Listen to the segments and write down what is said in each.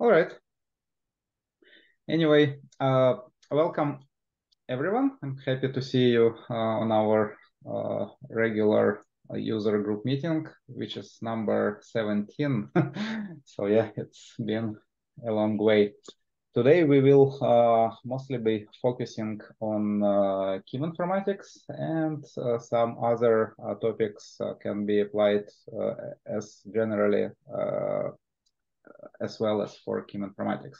All right. Anyway, uh, welcome everyone. I'm happy to see you uh, on our uh, regular uh, user group meeting, which is number 17. so yeah, it's been a long way. Today we will uh, mostly be focusing on uh, cheminformatics and uh, some other topics can be applied as generally as well as for cheminformatics.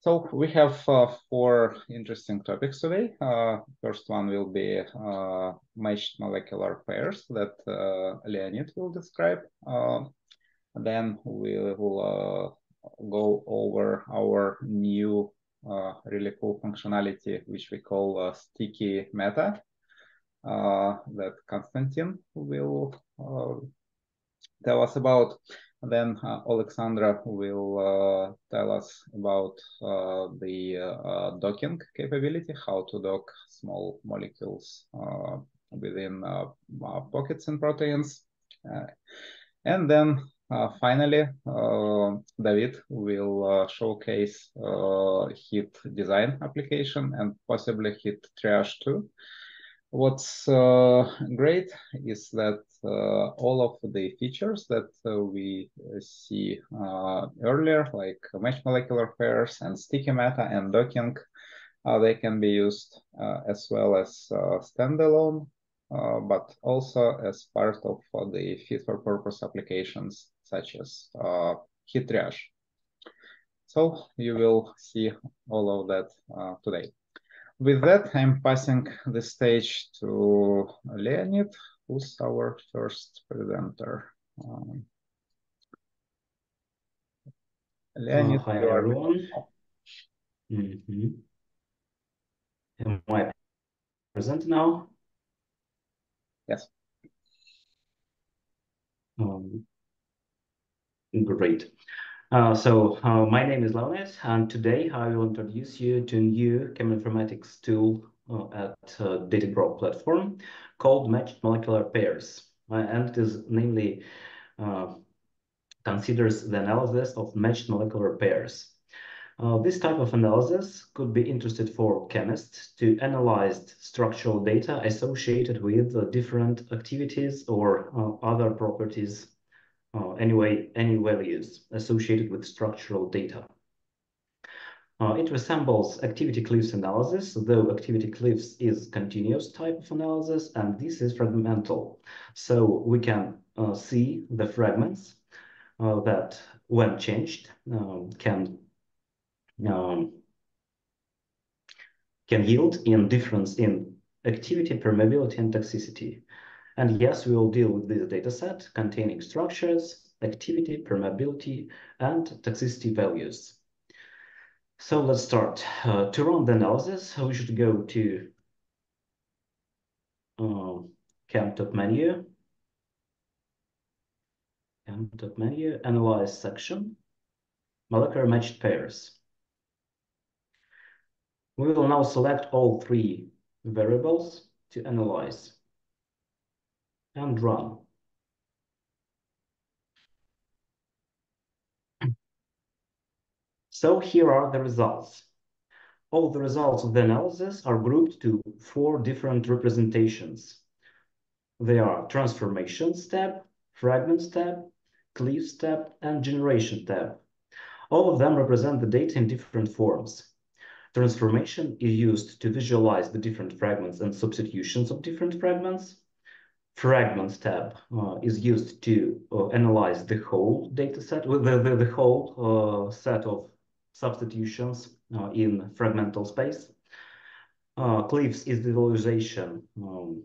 So we have four interesting topics today. first one will be matched molecular pairs that Leonid will describe. then we will go over our new uh, really cool functionality, which we call uh, sticky meta, uh, that Konstantin will uh, tell us about. Then uh, Alexandra will uh, tell us about the docking capability, how to dock small molecules within pockets and proteins. and then uh, finally, uh, David will uh, showcase hit design application and possibly hit triage too. What's great is that all of the features that we see earlier, like matched molecular pairs and sticky meta and docking, uh, they can be used uh, as well as uh, standalone, but also as part of the fit for purpose applications such as uh, hit triage. So you will see all of that uh, today. With that, I'm passing the stage to Leonid, who's our first presenter. Um, Leonid, uh, hi everyone. Mm -hmm. Am I present now? Yes. Um, Great. Uh, so uh, my name is Leonid, and today I will introduce you to a new cheminformatics tool uh, at uh, Datagrok platform called Matched Molecular Pairs. Uh, and it is namely uh, considers the analysis of matched molecular pairs. Uh, this type of analysis could be interested for chemists to analyze structural data associated with different activities or other properties uh, anyway, any values associated with structural data. Uh, it resembles activity cliffs analysis, though activity cliffs is continuous type of analysis, and this is fragmental. So we can uh, see the fragments uh, that, when changed, um, can um, can yield in difference in activity, permeability, and toxicity. And yes, we will deal with this data set containing structures, activity, permeability, and toxicity values. So let's start. Uh, to run the analysis, we should go to uh, ChemTop menu, ChemTop menu, Analyze section, Molecular Matched Pairs. We will now select all three variables to analyze and run. So here are the results. All the results of the analysis are grouped to four different representations. They are transformation step, fragment step, cleave step, and generation step. All of them represent the data in different forms. Transformation is used to visualize the different fragments and substitutions of different fragments. Fragments tab uh, is used to uh, analyze the whole data set, the, the, the whole uh, set of substitutions uh, in fragmental space. Uh, Cliffs is the visualization um,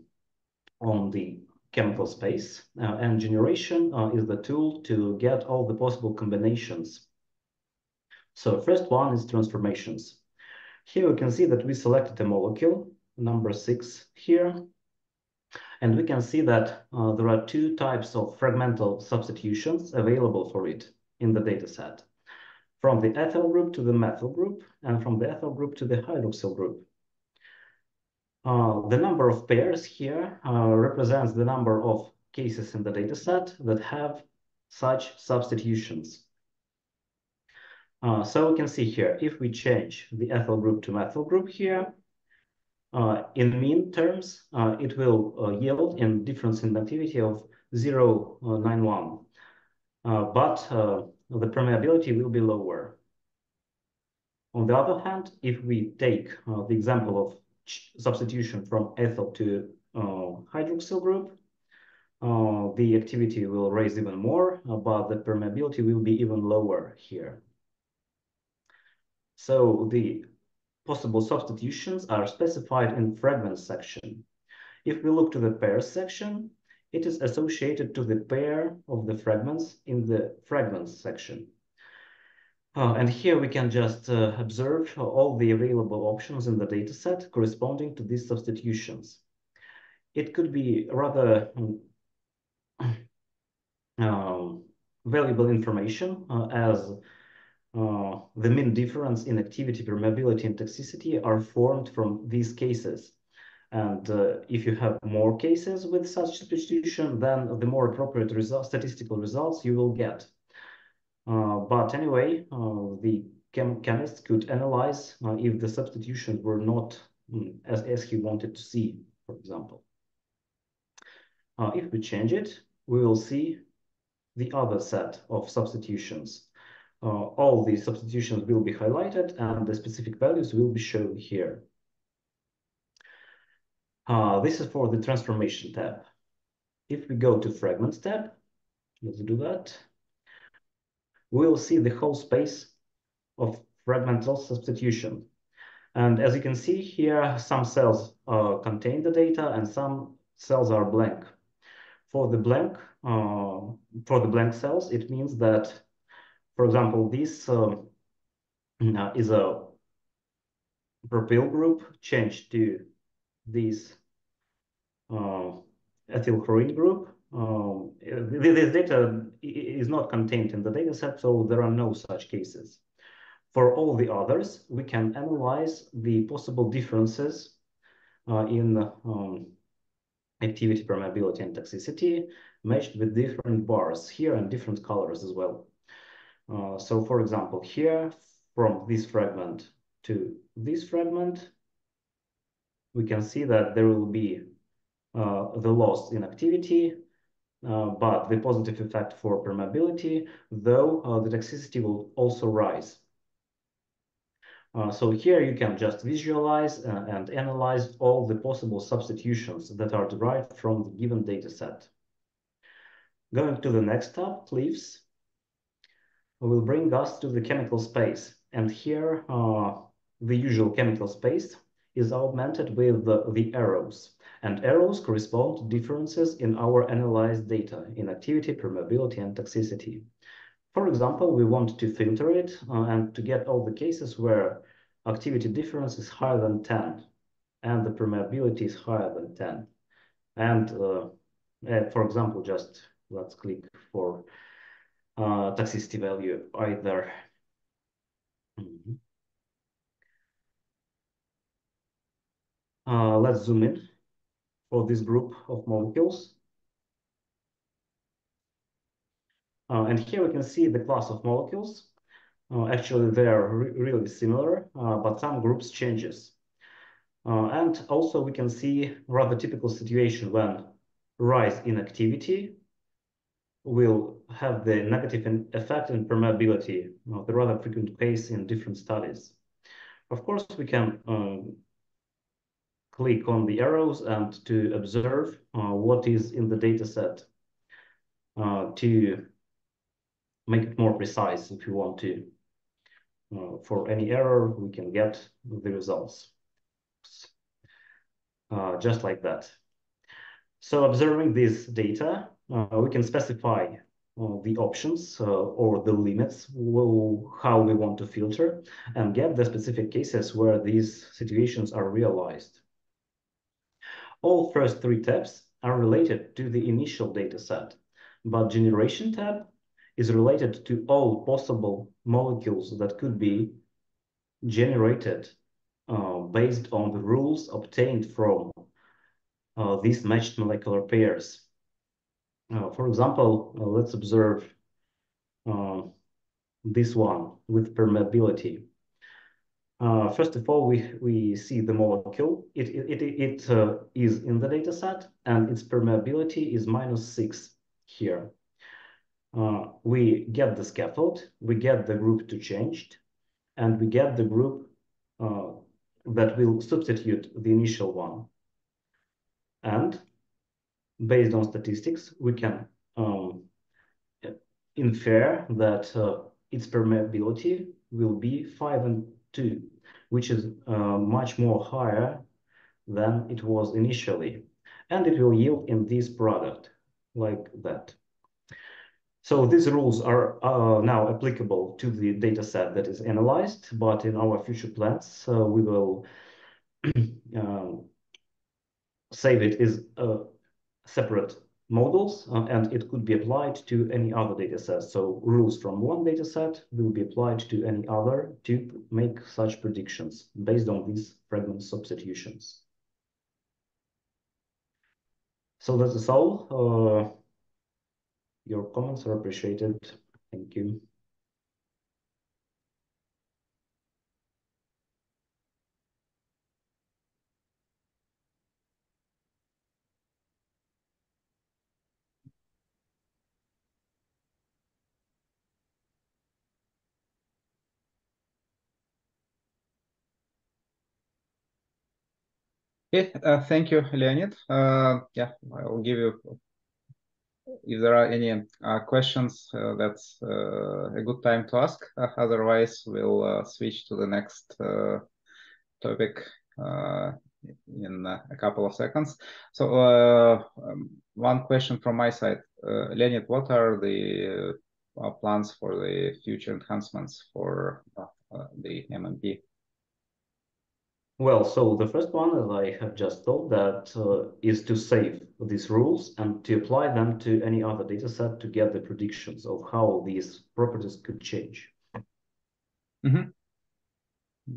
on the chemical space, uh, and generation is the tool to get all the possible combinations. So first one is transformations. Here we can see that we selected a molecule, number six here, and we can see that uh, there are two types of fragmental substitutions available for it in the dataset. From the ethyl group to the methyl group, and from the ethyl group to the hydroxyl group. Uh, the number of pairs here uh, represents the number of cases in the dataset that have such substitutions. Uh, so we can see here, if we change the ethyl group to methyl group here, uh, in mean terms, uh, it will uh, yield in difference in activity of 0.91. Uh, but the permeability will be lower. On the other hand, if we take the example of substitution from ethyl to hydroxyl group, uh, the activity will raise even more, uh, but the permeability will be even lower here. So the possible substitutions are specified in fragment section. If we look to the pairs section, it is associated to the pair of the fragments in the fragments section. Uh, and here we can just uh, observe all the available options in the dataset corresponding to these substitutions. It could be rather um, valuable information uh, as uh, the mean difference in activity, permeability, and toxicity are formed from these cases. And uh, if you have more cases with such substitution, then the more appropriate result, statistical results you will get. Uh, but anyway, uh, the chem chemist could analyze uh, if the substitutions were not mm, as, as he wanted to see, for example. Uh, if we change it, we will see the other set of substitutions. Uh, all these substitutions will be highlighted and the specific values will be shown here. Uh, this is for the transformation tab. If we go to fragments tab, let's do that. We'll see the whole space of fragmental substitution. And as you can see here, some cells uh, contain the data and some cells are blank. For the blank, uh, for the blank cells, it means that for example, this um, is a propyl group changed to this uh, ethylchlorine group. Um, this data is not contained in the dataset, so there are no such cases. For all the others, we can analyze the possible differences uh, in um, activity, permeability, and toxicity matched with different bars here and different colors as well. Uh, so for example, here from this fragment to this fragment, we can see that there will be uh, the loss in activity, uh, but the positive effect for permeability, though uh, the toxicity will also rise. Uh, so here you can just visualize uh, and analyze all the possible substitutions that are derived from the given data set. Going to the next tab, please will bring us to the chemical space. And here, uh, the usual chemical space is augmented with the, the, arrows. And arrows correspond to differences in our analyzed data in activity, permeability, and toxicity. For example, we want to filter it uh, and to get all the cases where activity difference is higher than 10 and the permeability is higher than 10. And uh, for example, just let's click for uh, toxicity value either. Mm -hmm. uh, let's zoom in for this group of molecules. Uh, and here we can see the class of molecules. Uh, actually, they are re really similar, uh, but some groups changes. Uh, and also we can see rather typical situation when rise in activity will have the negative effect in permeability, the rather frequent case in different studies. Of course, we can um, click on the arrows and to observe uh, what is in the data set uh, to make it more precise if you want to. Uh, for any error, we can get the results. Uh, just like that. So observing this data, uh, we can specify uh, the options or the limits, how we want to filter, and get the specific cases where these situations are realized. All first three tabs are related to the initial data set, but generation tab is related to all possible molecules that could be generated uh, based on the rules obtained from uh, these matched molecular pairs. Uh, for example, uh, let's observe uh, this one with permeability. Uh, first of all, we, we see the molecule. It, it, it, it uh, is in the data set, and its permeability is minus 6 here. Uh, we get the scaffold, we get the group to changed, and we get the group uh, that will substitute the initial one. And based on statistics, we can um, infer that uh, its permeability will be 5 and 2, which is uh, much more higher than it was initially. And it will yield in this product like that. So these rules are uh, now applicable to the data set that is analyzed, but in our future plans, uh, we will um, save it as a separate models, uh, and it could be applied to any other data set. So rules from one data set will be applied to any other to make such predictions based on these fragment substitutions. So that is all. Uh, your comments are appreciated. Thank you. Okay, uh, thank you, Leonid. Uh, yeah, I'll give you, if there are any uh, questions, uh, that's uh, a good time to ask. Uh, otherwise, we'll switch to the next topic in a couple of seconds. So um, one question from my side. Leonid, what are the plans for the future enhancements for the MMP? Well, so the first one, as I have just told, that uh, is to save these rules and to apply them to any other data set to get the predictions of how these properties could change. Mm -hmm.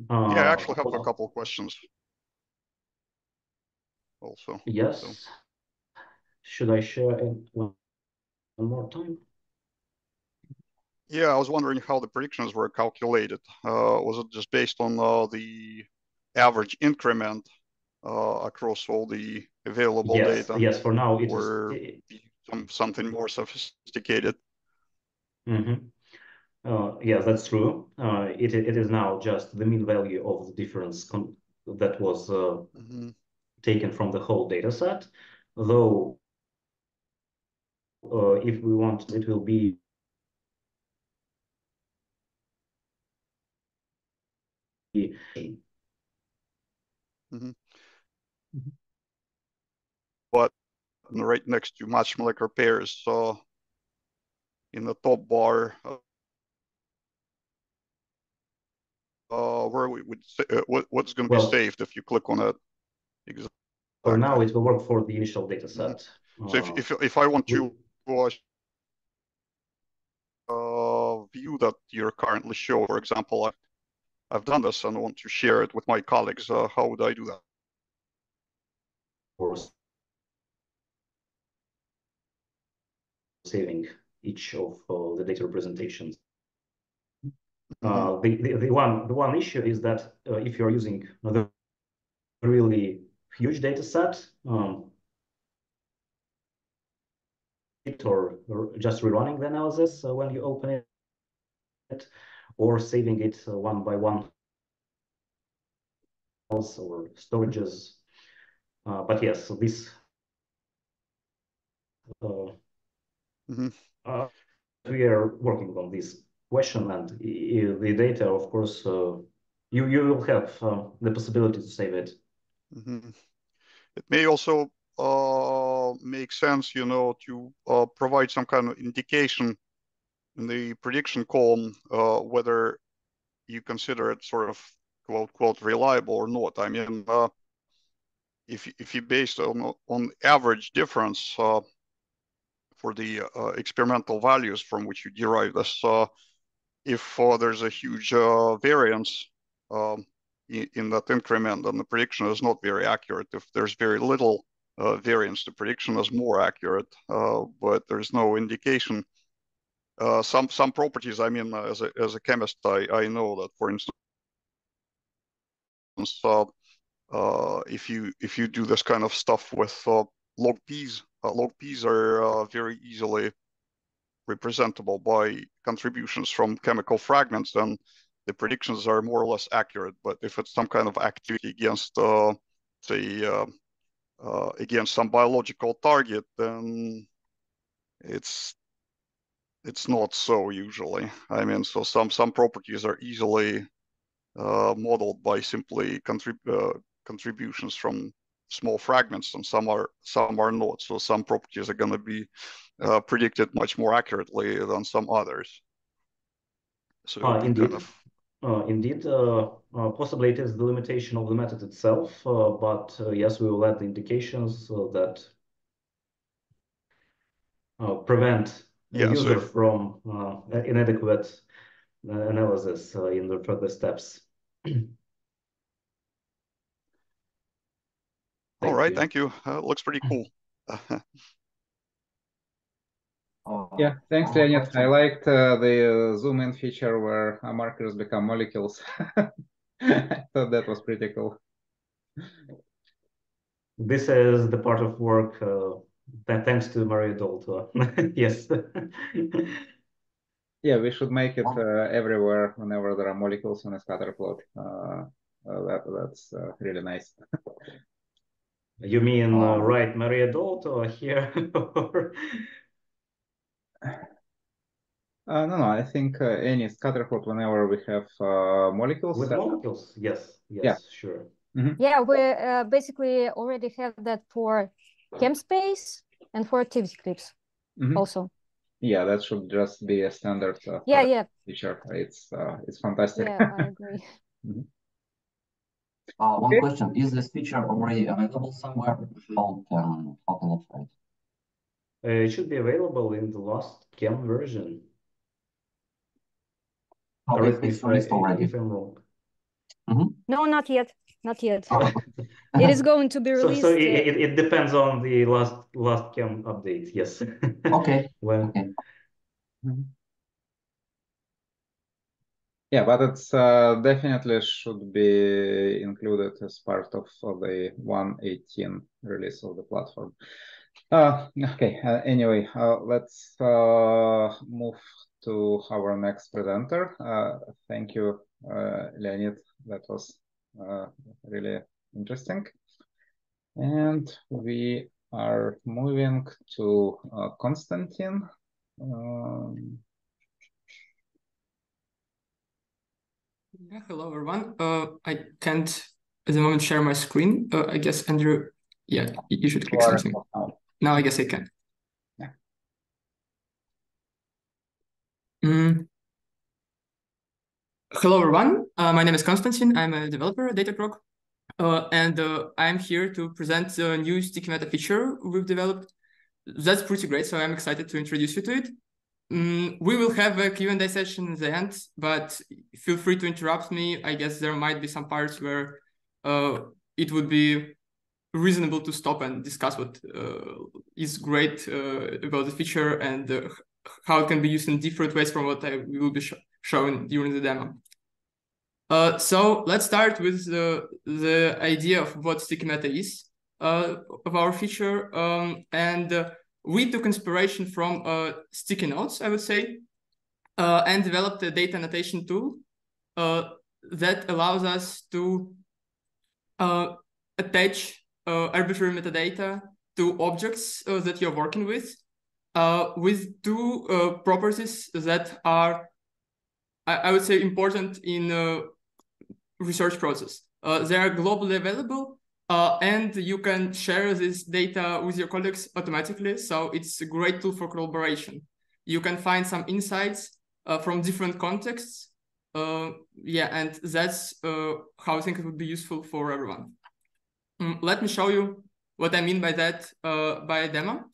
uh, yeah, I actually have well, a couple of questions also. Yes. So. Should I share it one, one more time? Yeah, I was wondering how the predictions were calculated. Uh, was it just based on uh, the average increment uh, across all the available yes, data? Yes, for now it or is some, something more sophisticated. Mm -hmm. uh, yeah, that's true. Uh, it it is now just the mean value of the difference that was mm -hmm. taken from the whole data set. Though, uh, if we want, it will be Mm-hmm. Mm-hmm. But right next to match molecular pairs, so in the top bar, uh, uh, where we would say, uh, what, what's going to well, be saved if you click on it. Exactly. For now, it will work for the initial data mm-hmm. set. Mm -hmm. So if, if, if I want to watch uh, view that you're currently show, for example, I, I've done this and I want to share it with my colleagues. Uh, how would I do that? For saving each of uh, the data representations. Mm -hmm. uh, the, the, the, one the one issue is that uh, if you're using another really huge data set, um, it or, or just rerunning the analysis uh, when you open it, or saving it uh, one by one or storages. Uh, but yes, so this uh, mm -hmm. uh, we are working on this question and the data, of course, uh, you you will have uh, the possibility to save it. Mm -hmm. It may also uh, make sense, you know, to provide some kind of indication in the prediction column uh, whether you consider it sort of quote quote reliable or not. I mean, uh, if if you based on on average difference uh, for the uh, experimental values from which you derive this, uh, if uh, there's a huge variance um, in, in, that increment, then the prediction is not very accurate. If there's very little variance, the prediction is more accurate, but there's no indication uh, some some properties. I mean, uh, as a as a chemist, I I know that, for instance, uh, uh, if you if you do this kind of stuff with log p's, log p's are very easily representable by contributions from chemical fragments, then the predictions are more or less accurate. But if it's some kind of activity against, say, against some biological target, then it's it's not so usually. I mean, so some some properties are easily uh, modeled by simply contrib uh, contributions from small fragments, and some are some are not. So some properties are going to be uh, predicted much more accurately than some others. So uh, indeed, kind of... uh, indeed, uh, uh, possibly it is the limitation of the method itself, uh, but yes, we will add the indications that prevent yeah, the user so if... from inadequate analysis in the further steps. All right, you. thank you. looks pretty cool. Yeah, thanks, Leonid. I liked uh, the uh, zoom in feature where uh, markers become molecules. I thought that was pretty cool. This is the part of work uh, that thanks to Maria Dolto. yes. yeah, we should make it uh, everywhere whenever there are molecules on a scatter plot. Uh, that, that's really nice. you mean right Maria Dolto here? Uh, no, no, I think uh, any scatter plot whenever we have uh, molecules. With molecules, yes, yes, yeah. sure. Mm -hmm. Yeah, we uh, basically already have that for ChemSpace and for activity cliffs mm -hmm. also. Yeah, that should just be a standard. Uh, yeah, yeah. Feature. It's uh, it's fantastic. Yeah, I agree. mm -hmm. Uh, one okay. question: Is this feature already available somewhere? How can how can it find? Uh, it should be available in the last Chem version. Oh, Correct me if, I, if I'm wrong. Mm -hmm. No, not yet. Not yet. Oh. it is going to be released. So, so it, it, depends on the last last Chem update. Yes. okay. well. Okay. Mm -hmm. Yeah, but it's uh, definitely should be included as part of, of the 118 release of the platform. Uh, okay, uh, anyway, uh, let's uh, move to our next presenter. Uh, thank you, uh, Leonid. That was uh, really interesting. And we are moving to uh, Konstantin. Um, yeah, hello, everyone. Uh, I can't at the moment share my screen. Uh, I guess, Andrew, yeah, you should click something. Now I guess I can. Yeah. Mm. Hello, everyone. Uh, my name is Konstantin. I'm a developer at Datagrok. Uh, and uh, I'm here to present the new sticky meta feature we've developed. That's pretty great, so I'm excited to introduce you to it. Mm, we will have a Q&A session at the end, but feel free to interrupt me. I guess there might be some parts where uh, it would be reasonable to stop and discuss what uh, is great uh, about the feature and how it can be used in different ways from what I will be sh showing during the demo. Uh, so let's start with the, the idea of what sticky meta is uh, of our feature. Um, and uh, we took inspiration from sticky notes, I would say, and developed a data annotation tool that allows us to attach uh, arbitrary metadata to objects uh, that you're working with uh, with two uh, properties that are, I, I, would say, important in uh, research process. Uh, they are globally available and you can share this data with your colleagues automatically. So it's a great tool for collaboration. You can find some insights from different contexts. yeah, and that's how I think it would be useful for everyone. Mm, let me show you what I mean by that uh, by a demo.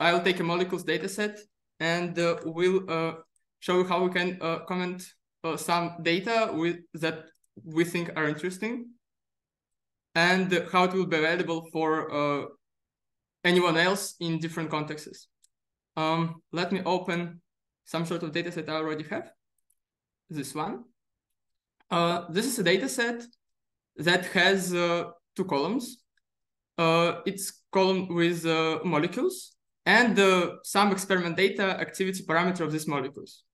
I'll take a molecules dataset and uh, we'll uh, show you how we can uh, comment uh, some data with, that we think are interesting and how it will be available for uh, anyone else in different contexts. Um, let me open some sort of data set I already have. This one. Uh, this is a data set that has uh, two columns. Uh, it's column with molecules and some experiment data activity parameter of these molecules.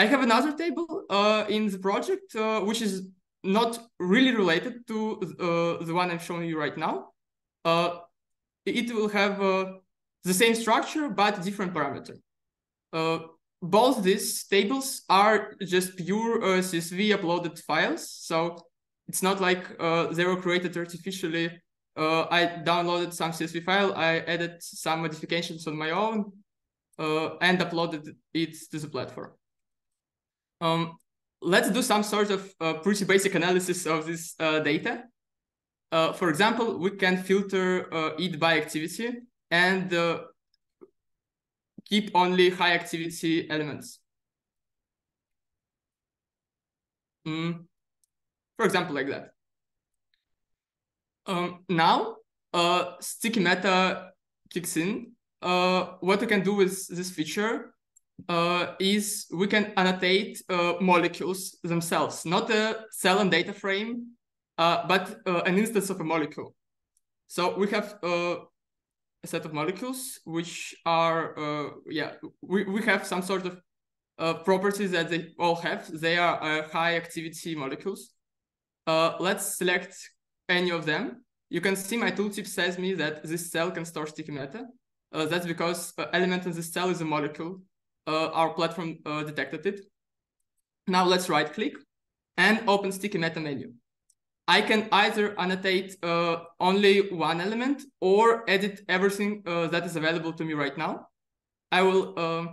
I have another table uh, in the project, uh, which is not really related to uh, the one I'm showing you right now. Uh, it will have uh, the same structure, but different parameter. Uh, both these tables are just pure CSV uploaded files. So it's not like they were created artificially. I downloaded some CSV file, I added some modifications on my own, and uploaded it to the platform. Um, let's do some sort of uh, pretty basic analysis of this uh, data. Uh, for example, we can filter uh, it by activity and uh, keep only high activity elements. Mm. For example, like that. Um, now, uh, sticky meta kicks in. what we can do with this feature uh, is we can annotate uh, molecules themselves, not a cell and data frame, uh, but uh, an instance of a molecule. So we have uh, a set of molecules which are, uh, yeah, we, we have some sort of properties that they all have. They are high activity molecules. let's select any of them. You can see my tooltip says me that this cell can store sticky meta. that's because element in this cell is a molecule our platform uh, detected it. Now let's right click and open sticky meta menu. I can either annotate uh, only one element or edit everything uh, that is available to me right now. I will uh,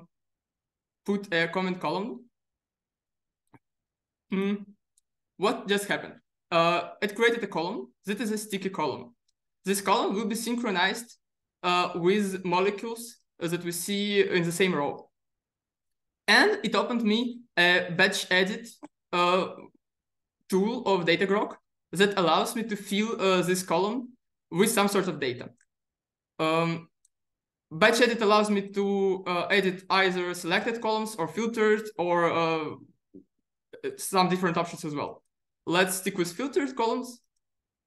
put a comment column. Mm. What just happened? Uh, it created a column. This is a sticky column. This column will be synchronized with molecules that we see in the same row and it opened me a batch edit uh, tool of Datagrok that allows me to fill uh, this column with some sort of data. Um, batch edit allows me to uh, edit either selected columns or filtered or uh, some different options as well. Let's stick with filtered columns.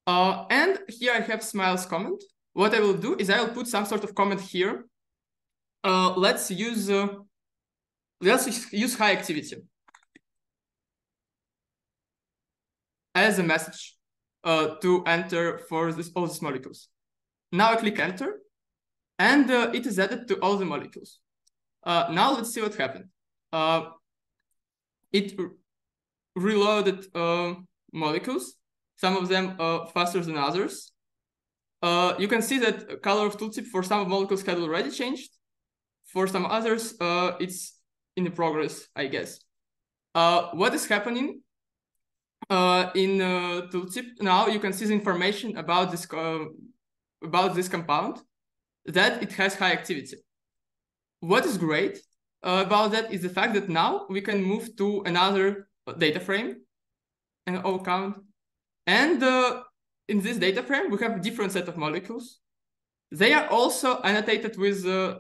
Uh, and here I have Smiles comment. What I will do is I will put some sort of comment here. Uh, let's use let's use high activity as a message uh, to enter for this, all these molecules. Now I click enter and uh, it is added to all the molecules. Uh, now let's see what happened. Uh, it reloaded uh, molecules, some of them uh, faster than others. you can see that color of tooltip for some molecules had already changed. For some others, it's in the progress, I guess. Uh, what is happening uh, in uh, tooltip now? You can see the information about this uh, about this compound that it has high activity. What is great uh, about that is the fact that now we can move to another data frame, an O count, and uh, in this data frame we have a different set of molecules. They are also annotated with uh,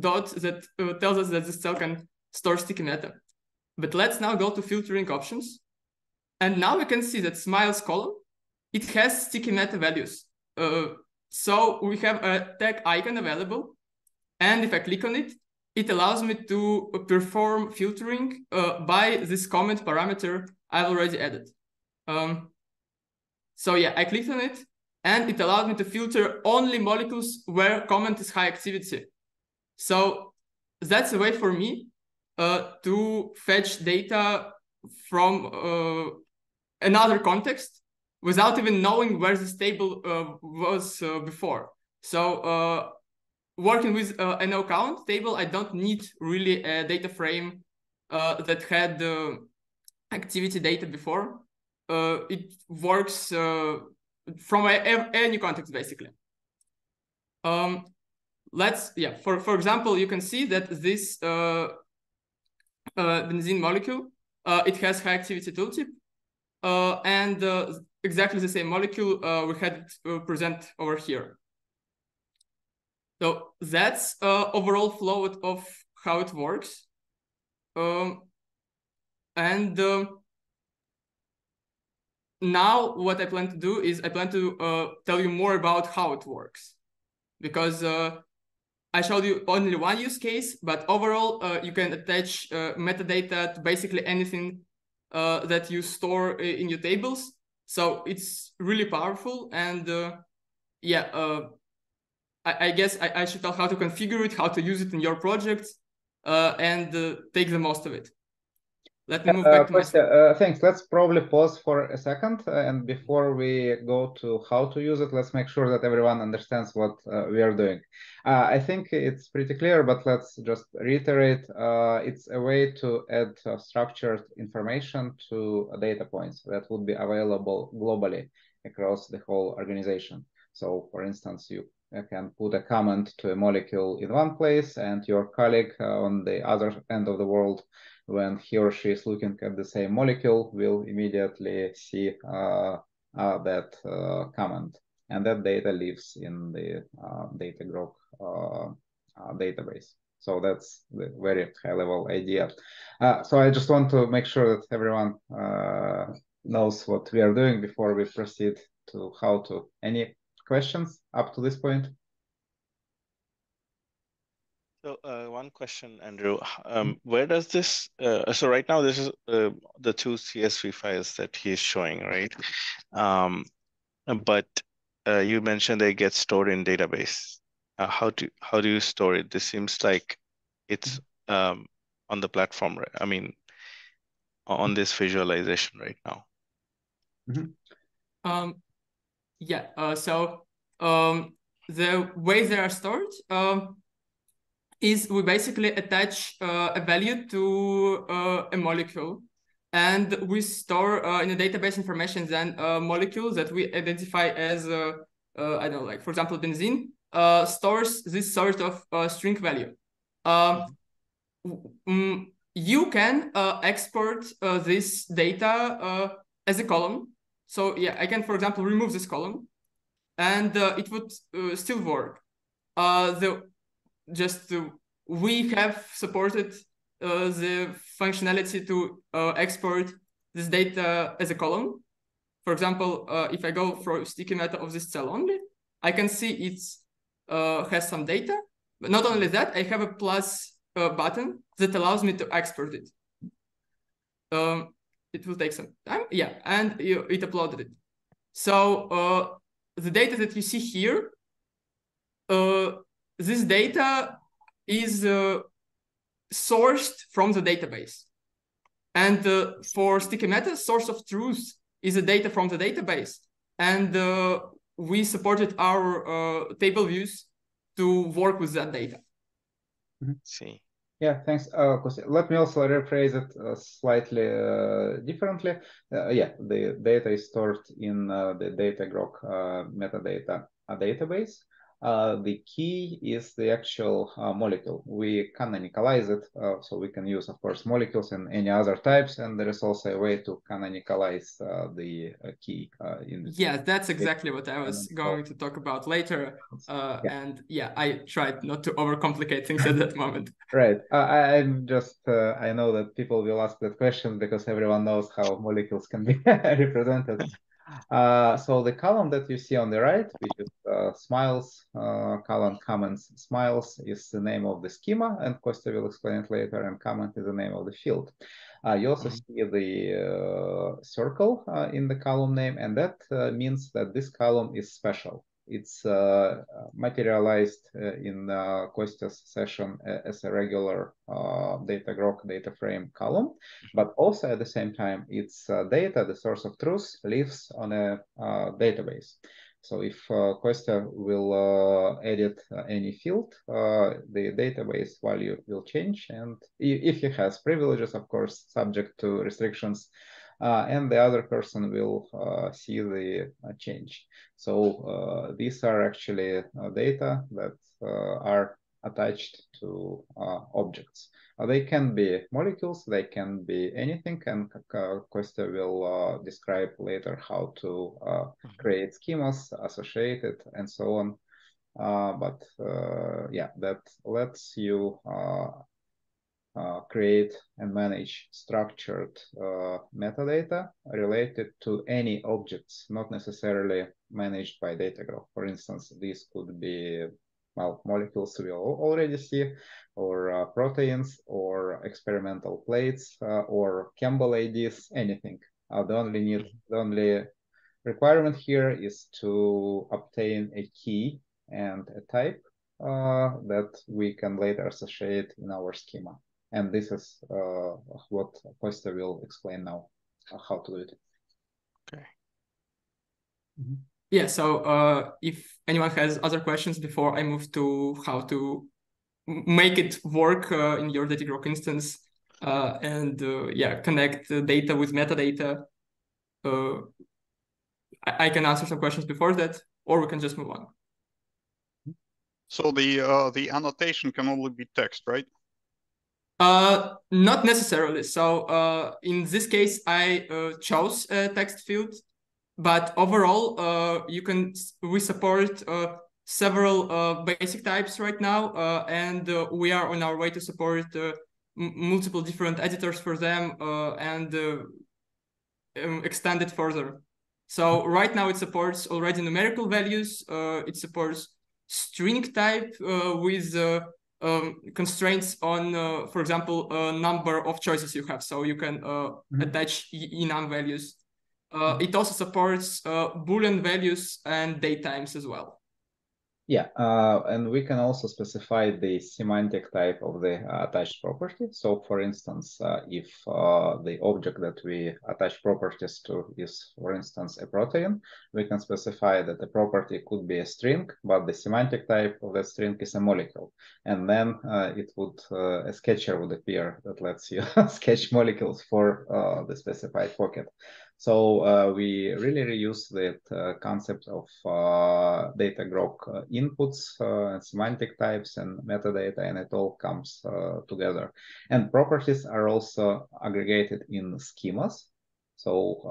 dot that tells us that this cell can store sticky meta. But let's now go to filtering options. And now we can see that Smiles column, it has sticky meta values. Uh, so we have a tag icon available. And if I click on it, it allows me to perform filtering uh, by this comment parameter I've already added. Um, so yeah, I clicked on it and it allowed me to filter only molecules where comment is high activity. So that's a way for me uh, to fetch data from uh, another context without even knowing where this table uh, was uh, before. So uh, working with uh, an account table, I don't need really a data frame that had activity data before. it works from a, any context, basically. Um, let's yeah for for example you can see that this benzene molecule uh, it has high activity tooltip uh, and uh, exactly the same molecule uh, we had present over here so that's overall flow of how it works. Um, and uh, now what I plan to do is I plan to uh, tell you more about how it works. Because uh, I showed you only one use case, but overall uh, you can attach uh, metadata to basically anything uh, that you store in your tables. So it's really powerful and yeah, I, I guess I, I, should tell how to configure it, how to use it in your projects, uh, and uh, take the most of it. Let me move uh, back to my... Uh, thanks. Let's probably pause for a second. Uh, and before we go to how to use it, let's make sure that everyone understands what uh, we are doing. I think it's pretty clear, but let's just reiterate. it's a way to add structured information to data points that would be available globally across the whole organization. So for instance, you can put a comment to a molecule in one place and your colleague uh, on the other end of the world when he or she is looking at the same molecule will immediately see uh, uh, that uh, comment. And that data lives in the uh, Datagrok uh, database. So that's the very high level idea. So i just want to make sure that everyone knows what we are doing before we proceed to how to any questions up to this point? So uh, one question, Andrew. Um, where does this? Uh, so right now, this is uh, the two CSV files that he's showing, right? Um, but uh, you mentioned they get stored in database. Uh, how do how do you store it? This seems like it's um, on the platform. Right? I mean, on this visualization right now. Mm -hmm. Um, yeah. Uh, so um, the way they are stored um, is we basically attach uh, a value to uh, a molecule and we store uh, in a database information then a molecule that we identify as uh, uh, I don't know, like for example, benzene uh, stores this sort of string value. Um, mm, you can export this data as a column so yeah, I can, for example, remove this column and uh, it would uh, still work. Uh, the just we have supported uh, the functionality to uh, export this data as a column. For example, uh, if I go for sticky meta of this cell only, I can see it has some data. But not only that, I have a plus button that allows me to export it. Um, it will take some time. Yeah, and it uploaded it. So uh, the data that you see here, uh, this data is uh, sourced from the database. And uh, for sticky meta, source of truth is the data from the database. And uh, we supported our uh, table views to work with that data. Mm -hmm. See. Yeah, thanks, uh, Let me also rephrase it uh, slightly uh, differently. Uh, yeah, the data is stored in uh, the Datagrok uh, metadata database. Uh, the key is the actual uh, molecule. We canonicalize it, uh, so we can use, of course, molecules and any other types, and there is also a way to canonicalize uh, the uh, key. Uh, in yeah, that's exactly what I was going to talk about later. Yeah. And yeah, I tried not to overcomplicate things at that moment. Right. I, am just, I know that people will ask that question because everyone knows how molecules can be represented. Uh, so the column that you see on the right, which is uh, smiles, uh, column comments smiles is the name of the schema, and Kostya will explain it later, and comment is the name of the field. Uh, you also mm -hmm. see the uh, circle uh, in the column name, and that means that this column is special it's uh, materialized uh, in uh, Kostya's session as a regular Datagrok data frame column, but also at the same time, its data, the source of truth, lives on a database. So if uh, Kostya will uh, edit uh, any field, the database value will change. And if he has privileges, of course, subject to restrictions, uh, and the other person will uh, see the uh, change. So these are actually data that are attached to objects. they can be molecules, they can be anything, and Kostya will describe later how to mm-hmm. create schemas, associate it, and so on. Uh, but uh, yeah, that lets you uh, uh, create and manage structured uh, metadata related to any objects, not necessarily managed by Datagrok. For instance, this could be well, molecules we already see, or uh, proteins, or experimental plates, uh, or ChEMBL IDs, anything. Uh, the only need, the only requirement here is to obtain a key and a type uh, that we can later associate in our schema. And this is uh, what Kostya will explain now, uh, how to do it. Okay. Mm -hmm. Yeah, so uh, if anyone has other questions before I move to how to make it work uh, in your Datagrok instance uh, and uh, yeah, connect the data with metadata, uh, I, I can answer some questions before that, or we can just move on. So the uh, the annotation can only be text, right? Uh, not necessarily. So uh, in this case, I uh, chose a text field, but overall, uh, you can we support uh, several uh, basic types right now, uh, and uh, we are on our way to support uh, multiple different editors for them uh, and uh, um, extend it further. So right now it supports already numerical values. Uh, it supports string type uh, with uh, um, constraints on, uh, for example, a number of choices you have. So you can uh, mm-hmm. attach enum values. Uh, it also supports uh, Boolean values and date times as well. Yeah, uh, and we can also specify the semantic type of the uh, attached property. So for instance, uh, if uh, the object that we attach properties to is, for instance, a protein, we can specify that the property could be a string, but the semantic type of the string is a molecule. And then uh, it would, uh, a sketcher would appear that lets you sketch molecules for the specified pocket. So uh, we really reuse that uh, concept of uh, Datagrok uh, inputs, uh, semantic types, and metadata, and it all comes uh, together. And properties are also aggregated in schemas. So,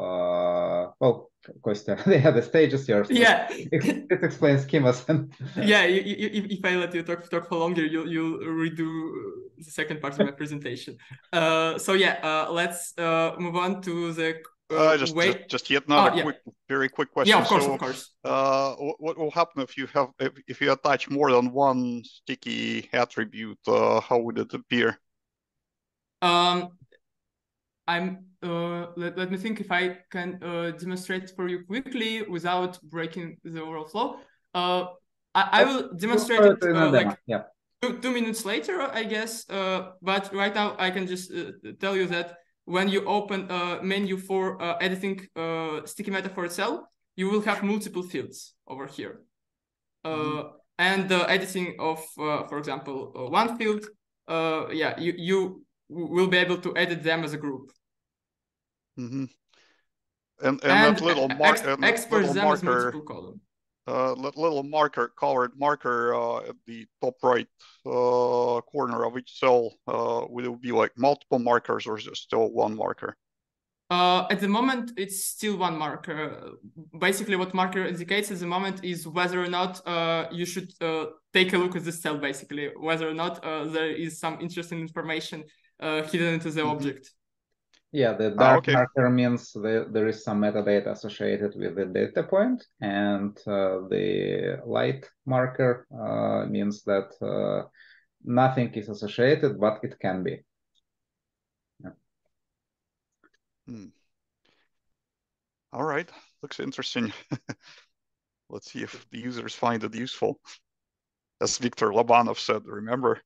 well, Kostya, they have the stages here. So yeah, it explains schemas. And... yeah, you, you, if I let you talk talk for longer, you'll you'll redo the second part of my presentation. so yeah, let's move on to the uh, just, just, just yet another oh, yeah. quick, very quick question. Yeah, of course, so, of course. Uh, what will happen if you have if, if you attach more than one sticky attribute? Uh, how would it appear? Um, I'm. Uh, let, let me think if I can uh, demonstrate for you quickly without breaking the overall flow. Uh, I, I will demonstrate it uh, like yeah. two, two minutes later, I guess. Uh, but right now I can just uh, tell you that when you open a menu for uh, editing uh, sticky metaphor itself, you will have multiple fields over here. Uh, mm-hmm. And the editing of, uh, for example, uh, one field, uh, yeah, you, you will be able to edit them as a group. Mm -hmm. And, and, and, that little, mar ex export them marker, as multiple column uh, little marker, colored marker uh, at the top right uh, corner of each cell, uh, will it be like multiple markers or is it still one marker? Uh, at the moment, it's still one marker. Basically, what marker indicates at the moment is whether or not uh, you should uh, take a look at the cell, basically, whether or not uh, there is some interesting information uh, hidden into the mm -hmm. object. Yeah, the ah, dark oh, okay. marker means that there is some metadata associated with the data point, and uh, the light marker uh, means that uh, nothing is associated, but it can be. Yeah. Hmm. All right, looks interesting. Let's see if the users find it useful. As Viktor Lobanov said, remember,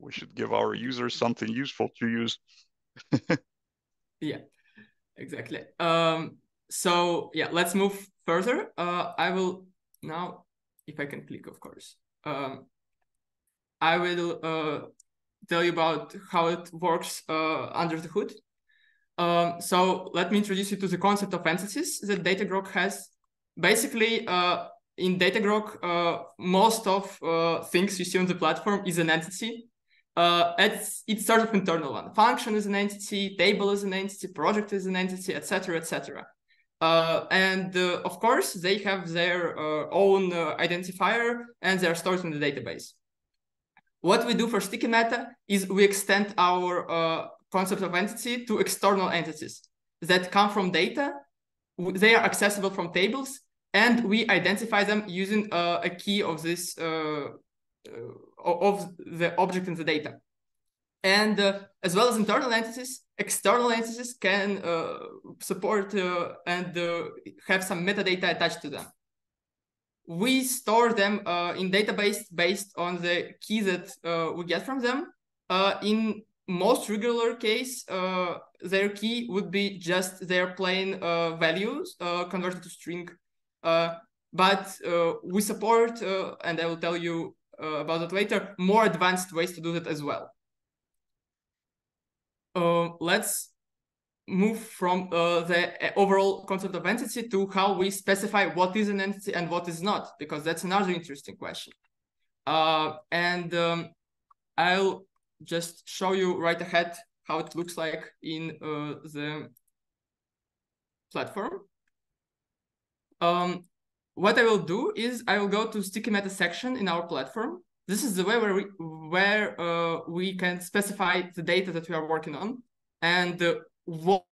we should give our users something useful to use. yeah, exactly. Um, so yeah, let's move further. Uh, I will now, if I can click, of course. Um, I will uh, tell you about how it works uh, under the hood. Um, so let me introduce you to the concept of entities that Datagrok has. Basically, uh, in Datagrok, uh, most of uh, things you see on the platform is an entity uh, it's it's sort of internal one. Function is an entity, table is an entity, project is an entity, etc., etc. Uh, and uh, of course, they have their uh, own uh, identifier and they are stored in the database. What we do for sticky meta is we extend our uh, concept of entity to external entities that come from data. They are accessible from tables, and we identify them using a key of this of the object in the data. And uh, as well as internal entities, external entities can uh, support and have some metadata attached to them we store them uh, in database based on the key that uh, we get from them. Uh, in most regular case, uh, their key would be just their plain uh, values uh, converted to string. but we support, and I will tell you about it later, more advanced ways to do that as well. let's move from uh, the overall concept of entity to how we specify what is an entity and what is not, because that's another interesting question. Uh, and um, I'll just show you right ahead how it looks like in uh, the platform. Um, what I will do is I will go to sticky meta section in our platform. This is the way where we where uh, we can specify the data that we are working on and uh, what,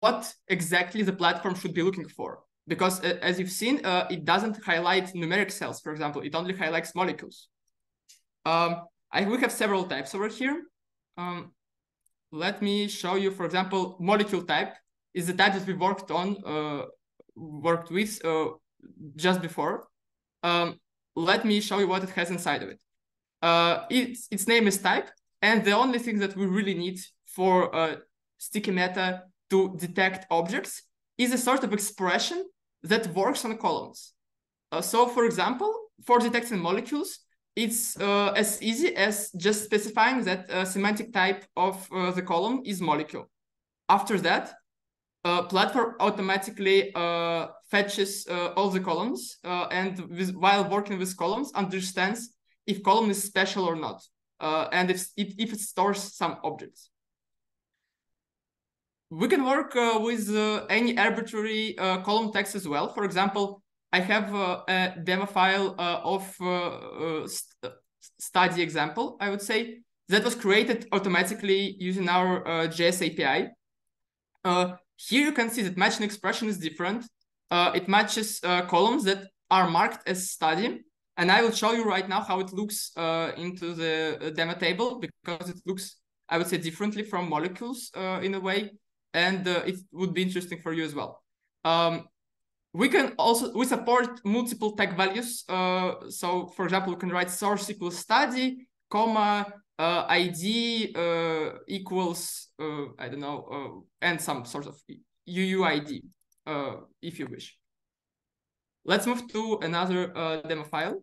what exactly the platform should be looking for. Because uh, as you've seen, uh, it doesn't highlight numeric cells, for example, it only highlights molecules. Um, I, we have several types over here. Um, let me show you, for example, molecule type is the type that we worked on, uh, worked with uh, just before. Um, let me show you what it has inside of it. Uh, its, its name is type, and the only thing that we really need for uh, sticky meta to detect objects is a sort of expression that works on columns. Uh, so for example, for detecting molecules, it's uh, as easy as just specifying that a semantic type of uh, the column is molecule. After that, uh, platform automatically uh, fetches uh, all the columns and with, while working with columns understands if column is special or not and if, if, if it stores some objects we can work uh, with uh, any arbitrary uh, column text as well. For example, I have uh, a demo file uh, of uh, st study example, I would say, that was created automatically using our JS API. here you can see that matching expression is different. It matches columns that are marked as study. And I will show you right now how it looks uh, into the demo table because it looks, I would say, differently from molecules in a way and uh, it would be interesting for you as well. Um, we can also we support multiple tag values. Uh, so for example, we can write source equals study, comma, uh, ID uh, equals uh, I don't know, uh, and some sort of UUID if you wish. Let's move to another demo file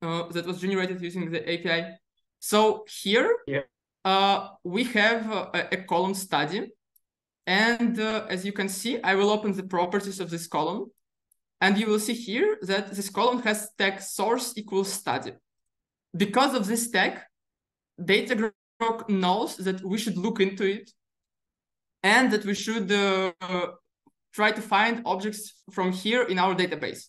that was generated using the API. So here, yeah uh, we have a, a, column study. And uh, as you can see, I will open the properties of this column. And you will see here that this column has tag source equals study. Because of this tag, Datagrok knows that we should look into it and that we should uh, try to find objects from here in our database.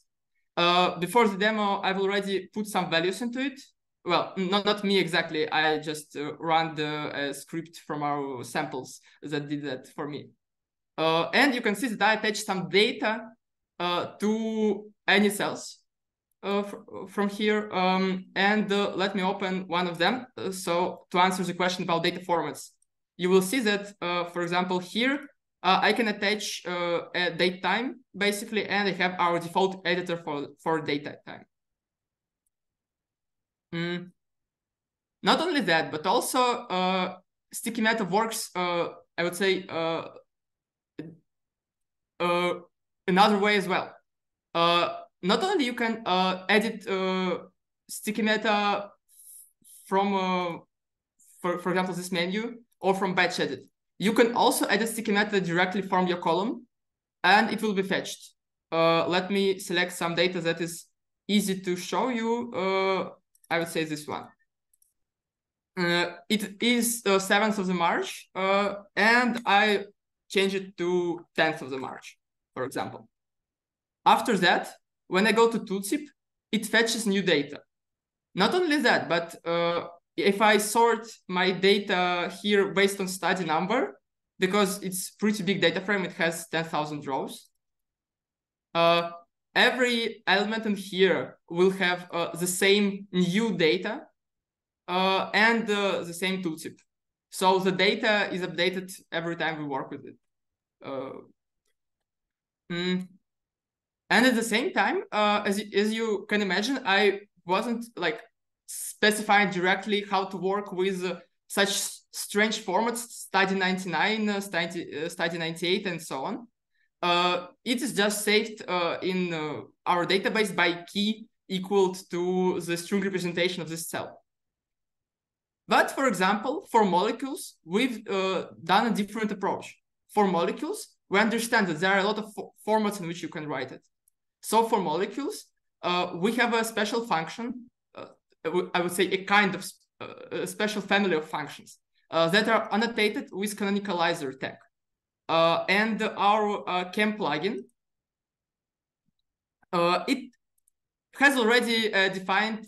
Uh, before the demo, I've already put some values into it well, not, not me exactly. I just uh, ran the uh, script from our samples that did that for me. Uh, and you can see that I attached some data uh, to any cells uh, from here. Um, and let me open one of them. so to answer the question about data formats, you will see that, for example, here, I can attach a date time basically, and I have our default editor for, for data time. Mm. Not only that, but also uh, sticky meta works, uh, I would say, uh, uh, another way as well. Uh, not only you can uh, edit uh, sticky meta from, uh, for, for example, this menu or from batch edit. You can also edit sticky meta directly from your column and it will be fetched. Uh, let me select some data that is easy to show you. Uh, I would say this one. Uh, it is the 7th of the March, uh, and I change it to 10th of the March, for example. After that, when I go to Tooltip, it fetches new data. not only that, but uh, if I sort my data here based on study number, because it's pretty big data frame, it has 10,000 rows. Uh, every element in here will have uh, the same new data uh, and uh, the same tooltip. So the data is updated every time we work with it. Uh, mm. And at the same time, uh, as, as you can imagine, I wasn't like specifying directly how to work with uh, such strange formats, study 99, uh, study, uh, study 98, and so on. Uh, it is just saved uh, in uh, our database by key equal to the string representation of this cell. But for example, for molecules, we've done a different approach. For molecules, we understand that there are a lot of formats in which you can write it. So for molecules, we have a special function, I would say a kind of uh, a special family of functions uh, that are annotated with canonicalizer tag. Uh, and our uh, chem plugin, it has already defined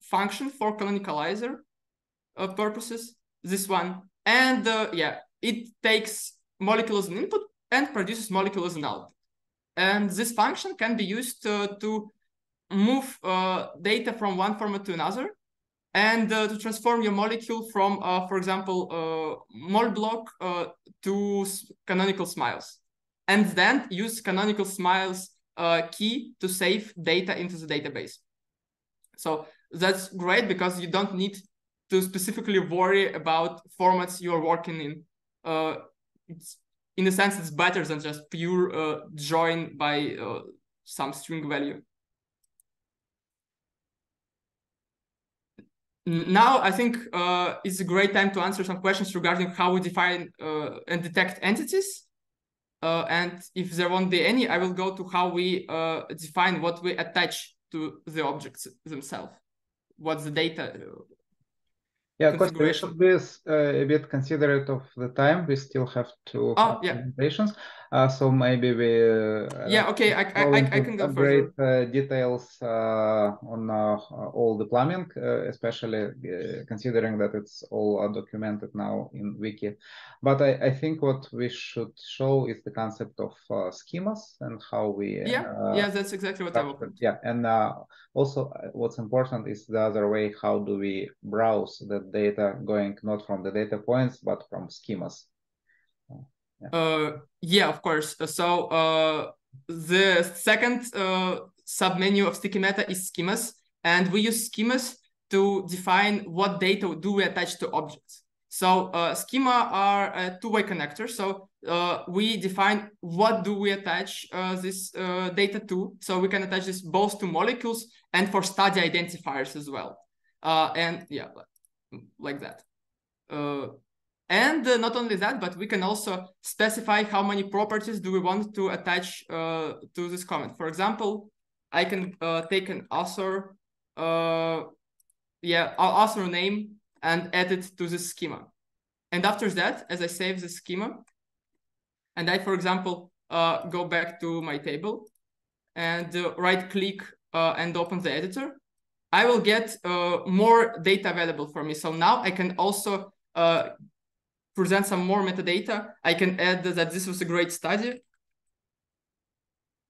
function for canonicalizer purposes, this one. And yeah, it takes molecules an input and produces molecules an output. And this function can be used uh, to move uh, data from one format to another and uh, to transform your molecule from, uh, for example, uh, mol block uh, to canonical smiles. And then use canonical smiles key to save data into the database. So that's great because you don't need to specifically worry about formats you're working in. it's in a sense, it's better than just pure uh, join by uh, some string value. Now, I think uh, it's a great time to answer some questions regarding how we define uh, and detect entities. Uh, and if there won't be any, I will go to how we uh, define what we attach to the objects themselves. What's the data yeah, Kostya, we should be uh, a bit considerate of the time. We still have to oh, yeah. Uh, so maybe we uh, yeah okay I, I, I, can go great uh, details uh, on uh, all the plumbing, especially considering that it's all documented now in wiki. But I, I think what we should show is the concept of schemas and how we yeah yeah that's exactly what I. Yeah, and also what's important is the other way. How do we browse the data going not from the data points but from schemas? Yeah. Uh, yeah, of course. So uh, the second uh, submenu of sticky meta is schemas, and we use schemas to define what data do we attach to objects. So uh, schema are a two-way connector. So uh, we define what do we attach uh, this uh, data to. So we can attach this both to molecules and for study identifiers as well. Uh, and yeah, like that. Uh, and uh, not only that, but we can also specify how many properties do we want to attach uh, to this comment. For example, I can uh, take an author, uh, yeah, author name and add it to this schema. And after that, as I save the schema, and I, for example, uh, go back to my table and uh, right click and open the editor, I will get more data available for me. So now I can also present some more metadata. I can add that this was a great study.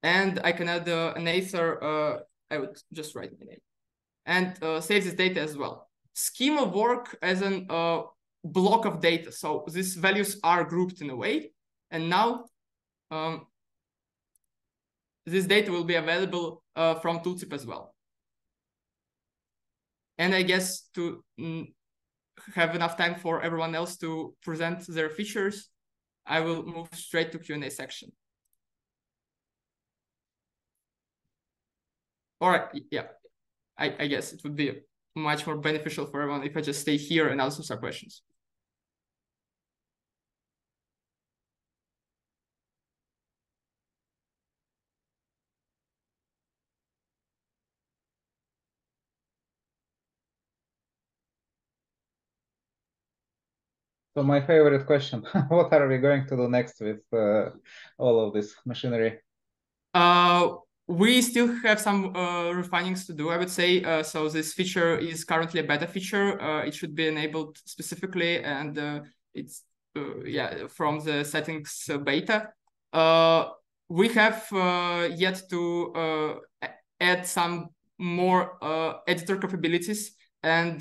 And I can add uh, an author, uh, I would just write my name. And uh, save this data as well. Schema work as a uh, block of data. So these values are grouped in a way. And now um, this data will be available uh, from Tooltip as well. And I guess to mm, have enough time for everyone else to present their features, I will move straight to Q&A section. All right, yeah, I, I guess it would be much more beneficial for everyone if I just stay here and answer some questions. So my favorite question, what are we going to do next with uh, all of this machinery? Uh, we still have some uh, refinings to do, I would say. Uh, so this feature is currently a beta feature. Uh, it should be enabled specifically, and uh, it's uh, yeah from the settings uh, beta. we have yet to add some more editor capabilities and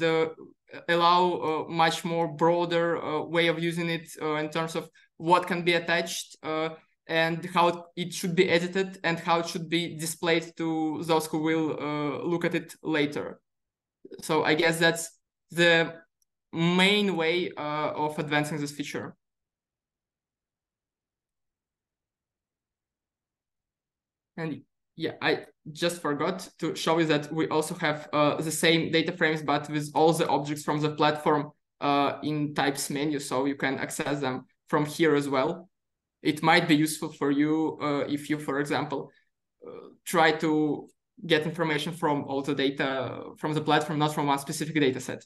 allow a much more broader way of using it in terms of what can be attached and how it should be edited and how it should be displayed to those who will uh, look at it later. So I guess that's the main way uh, of advancing this feature. And yeah, I just forgot to show you that we also have uh, the same data frames, but with all the objects from the platform uh, in types menu. So you can access them from here as well it might be useful for you uh, if you, for example, uh, try to get information from all the data from the platform, not from one specific data set.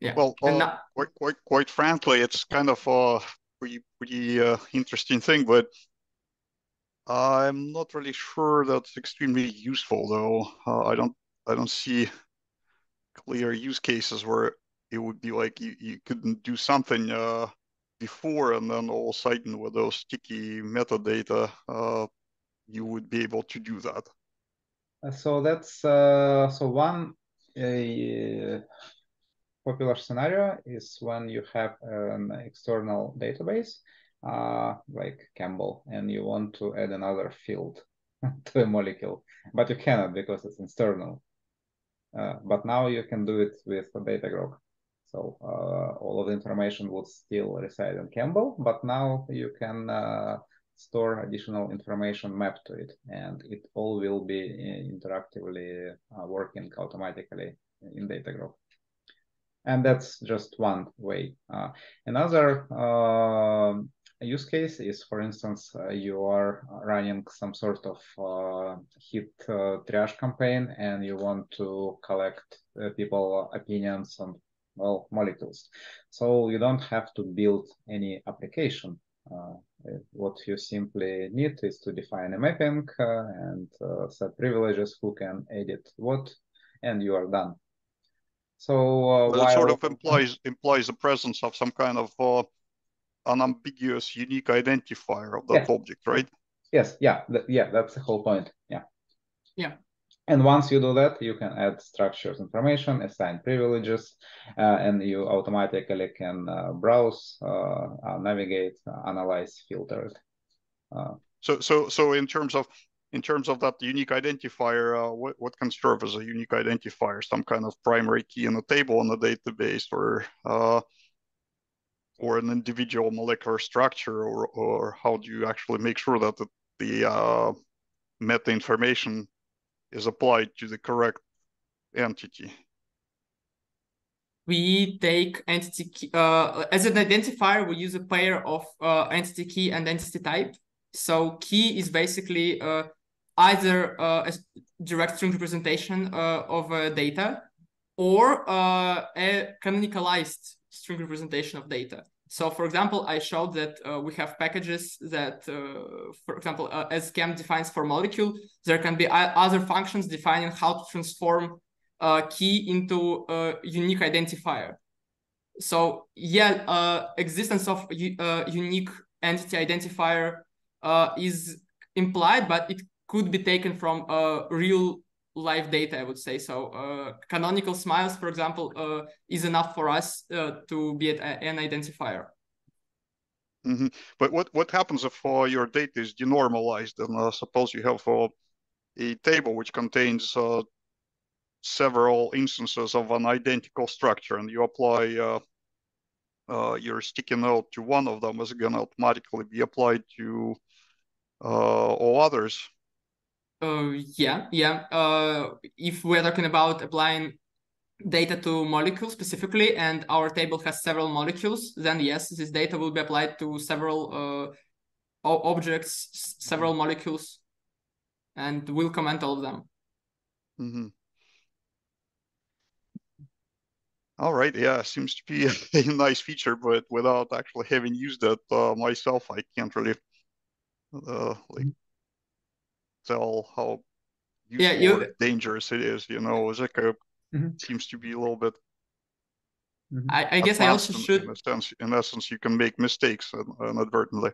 Yeah. Well, uh, quite, quite, quite frankly, it's kind of a pretty, pretty uh, interesting thing, but I'm not really sure that's extremely useful, though. Uh, I don't, I don't see clear use cases where it would be like you, you couldn't do something uh, before, and then all of a sudden with those sticky metadata, uh, you would be able to do that. Uh, so that's uh, so one popular scenario is when you have an external database uh, like ChEMBL and you want to add another field to a molecule, but you cannot because it's external. Uh, but now you can do it with a Datagrok. So uh, all of the information would still reside in ChEMBL, but now you can uh, store additional information mapped to it, and it all will be uh, interactively uh, working automatically in Datagrok. And that's just one way. Uh, another use case is, for instance, you are running some sort of hit triage campaign, and you want to collect people opinions on well molecules. So you don't have to build any application. Uh, what you simply need is to define a mapping uh, and uh, set privileges who can edit what, and you are done. So uh, while... it sort of implies implies the presence of some kind of uh, unambiguous unique identifier of that object, right? Yes, yeah, th yeah, that's the whole point. Yeah. Yeah. And once you do that, you can add structures information, assign privileges, uh, and you automatically can uh, browse, uh, uh navigate, uh, analyze, filter it. Uh, so, so, so in terms of in terms of that unique identifier, what what can serve as a unique identifier? Some kind of primary key in a table in the database, or or an individual molecular structure, or or how do you actually make sure that the, the meta information is applied to the correct entity? We take entity key, uh, as an identifier, we use a pair of uh, entity key and entity type. So key is basically uh, either uh, a direct string representation uh, of data or uh, a canonicalized string representation of data. So for example, I showed that uh, we have packages that, uh, for example, uh, as Chem defines for molecule, there can be other functions defining how to transform a key into a unique identifier. So yeah, uh, existence of uh, unique entity identifier uh, is implied, but it could be taken from a real live data, I would say. So uh, canonical smiles, for example, uh, is enough for us uh, to be an identifier. Mm -hmm. But what, what happens if uh, your data is denormalized and uh, suppose you have uh, a table which contains several instances of an identical structure and you apply your sticky note to one of them, is going to automatically be applied to all others? Uh, yeah, yeah. Uh, if we're talking about applying data to molecules specifically, and our table has several molecules, then yes, this data will be applied to several uh, objects, several molecules, and we'll comment all of them. Mm -hmm. All right, yeah, seems to be a nice feature, but without actually having used it uh, myself, I can't really uh, like tell how yeah, you... dangerous it is. You know, Zika mm-hmm. seems to be a little bit. Mm-hmm. I, I guess I also should. In, sense, in essence, you can make mistakes inadvertently.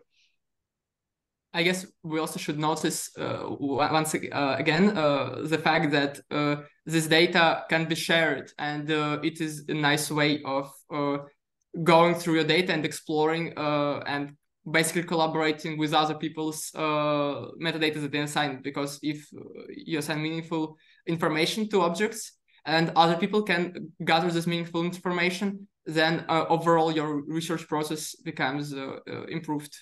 I guess we also should notice uh, once uh, again uh, the fact that uh, this data can be shared, and uh, it is a nice way of uh, going through your data and exploring and basically collaborating with other people's uh, metadata that they assign. Because if uh, you assign meaningful information to objects, and other people can gather this meaningful information, then uh, overall your research process becomes improved.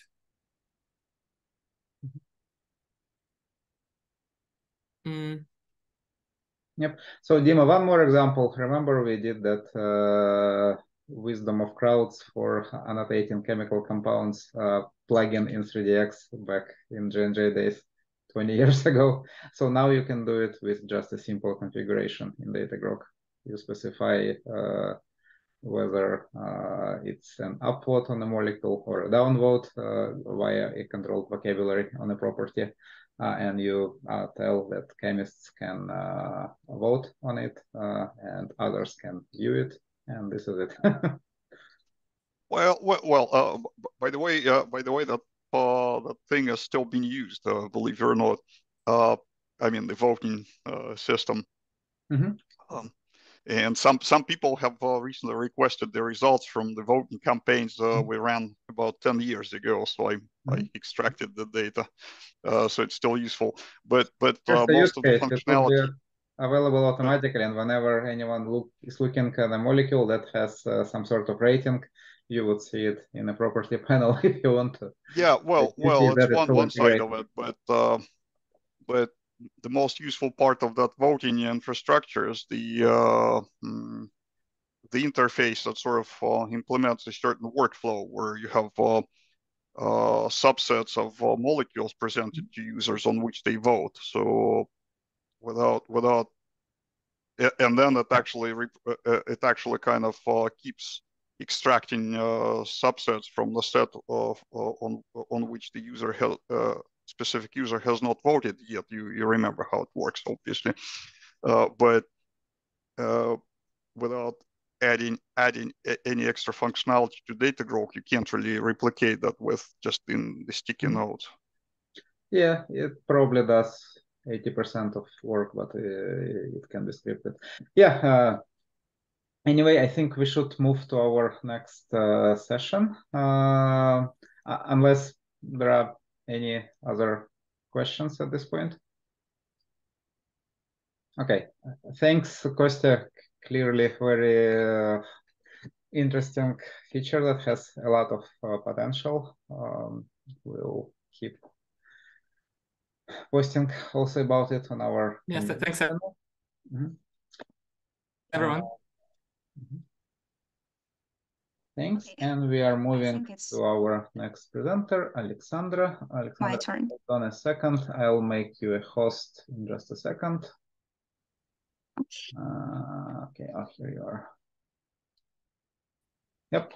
Mm-hmm. Mm. Yep. So Dima, one more example. Remember we did that uh, wisdom of crowds for annotating chemical compounds uh, plugin in 3DX back in J&J days 20 years ago. So now you can do it with just a simple configuration in Datagrok. You specify uh, whether uh, it's an upvote on a molecule or a downvote uh, via a controlled vocabulary on a property uh, and you uh, tell that chemists can vote on it and others can view it, and this is it. well, well, well by the way, by the way, that that thing is still being used, believe it or not. I mean, the voting system. Mm -hmm. um, and some some people have uh, recently requested the results from the voting campaigns uh, mm-hmm. we ran about 10 years ago. So I, mm-hmm. I extracted the data, uh, so it's still useful. But but uh, most of the functionality available automatically, and whenever anyone look is looking at a molecule that has uh, some sort of rating, you would see it in a property panel if you want to. Yeah, well, well, it's one one side of it, but uh, but the most useful part of that voting infrastructure is the uh, mm, the interface that sort of uh, implements a certain workflow where you have uh, uh subsets of uh, molecules presented to users on which they vote. So without without and then it actually uh, it actually kind of keeps extracting subsets from the set of on on which the user has specific user has not voted yet. You, you remember how it works, obviously. Uh, but uh, without adding adding any extra functionality to Datagrok, you can't really replicate that with just in the sticky mm-hmm. notes. Yeah, it probably does 80% of work, but uh, it can be scripted. Yeah. Uh, anyway, I think we should move to our next uh, session, unless there are any other questions at this point? Okay, thanks, Kostya. Clearly, very interesting feature that has a lot of potential. Um, we'll keep posting also about it on our. Yes, thanks, mm -hmm. everyone. Uh, mm -hmm. Thanks. Okay. And we are moving to our next presenter, Alexandra. Alexandra, my turn. Hold on a second. I'll make you a host in just a second. Okay. Uh, okay, oh, here you are. Yep.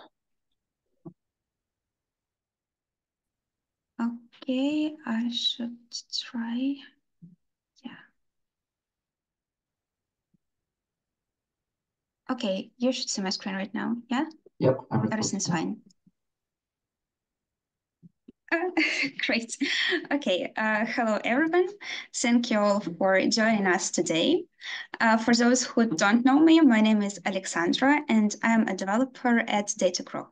Okay, I should try. Yeah. Okay, you should see my screen right now. Yeah? Yep, everything's fine. Uh, great. Okay. Uh, hello, everyone. Thank you all for joining us today. Uh, for those who don't know me, my name is Alexandra, and I'm a developer at Datagrok.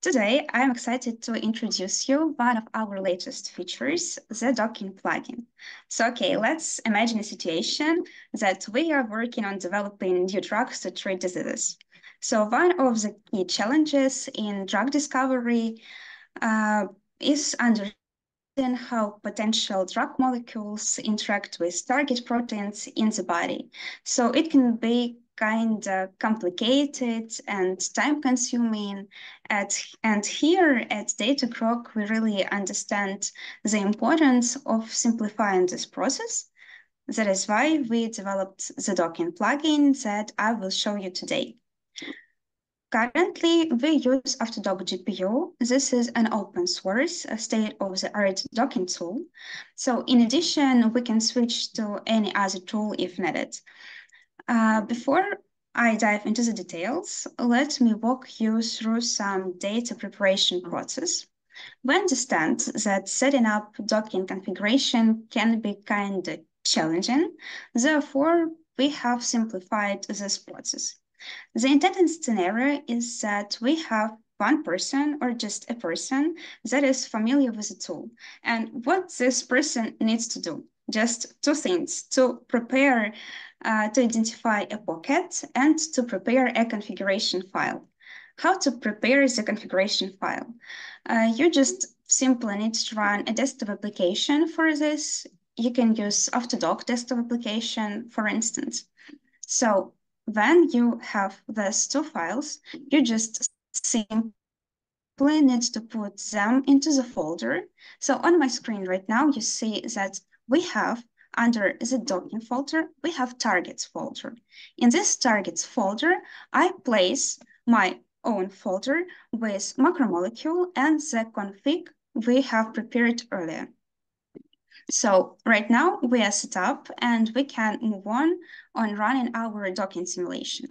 Today, I'm excited to introduce you one of our latest features, the docking plugin. So, okay, let's imagine a situation that we are working on developing new drugs to treat diseases. So one of the key challenges in drug discovery uh, is understanding how potential drug molecules interact with target proteins in the body. So it can be kind of complicated and time consuming. At, and here at Datagrok, we really understand the importance of simplifying this process. That is why we developed the docking plugin that I will show you today. Currently, we use AutoDock GPU. This is an open source state-of-the-art docking tool. So in addition, we can switch to any other tool if needed. Uh, before I dive into the details, let me walk you through some data preparation process. We understand that setting up docking configuration can be kind of challenging. Therefore, we have simplified this process. The intended scenario is that we have one person or just a person that is familiar with the tool. And what this person needs to do, just two things, to prepare, uh, to identify a pocket and to prepare a configuration file. How to prepare the configuration file? Uh, you just simply need to run a desktop application for this. You can use AutoDock desktop application, for instance. So when you have these two files, you just simply need to put them into the folder. So on my screen right now, you see that we have under the docking folder, we have targets folder. In this targets folder, I place my own folder with macromolecule and the config we have prepared earlier. So right now we are set up and we can move on on running our docking simulation.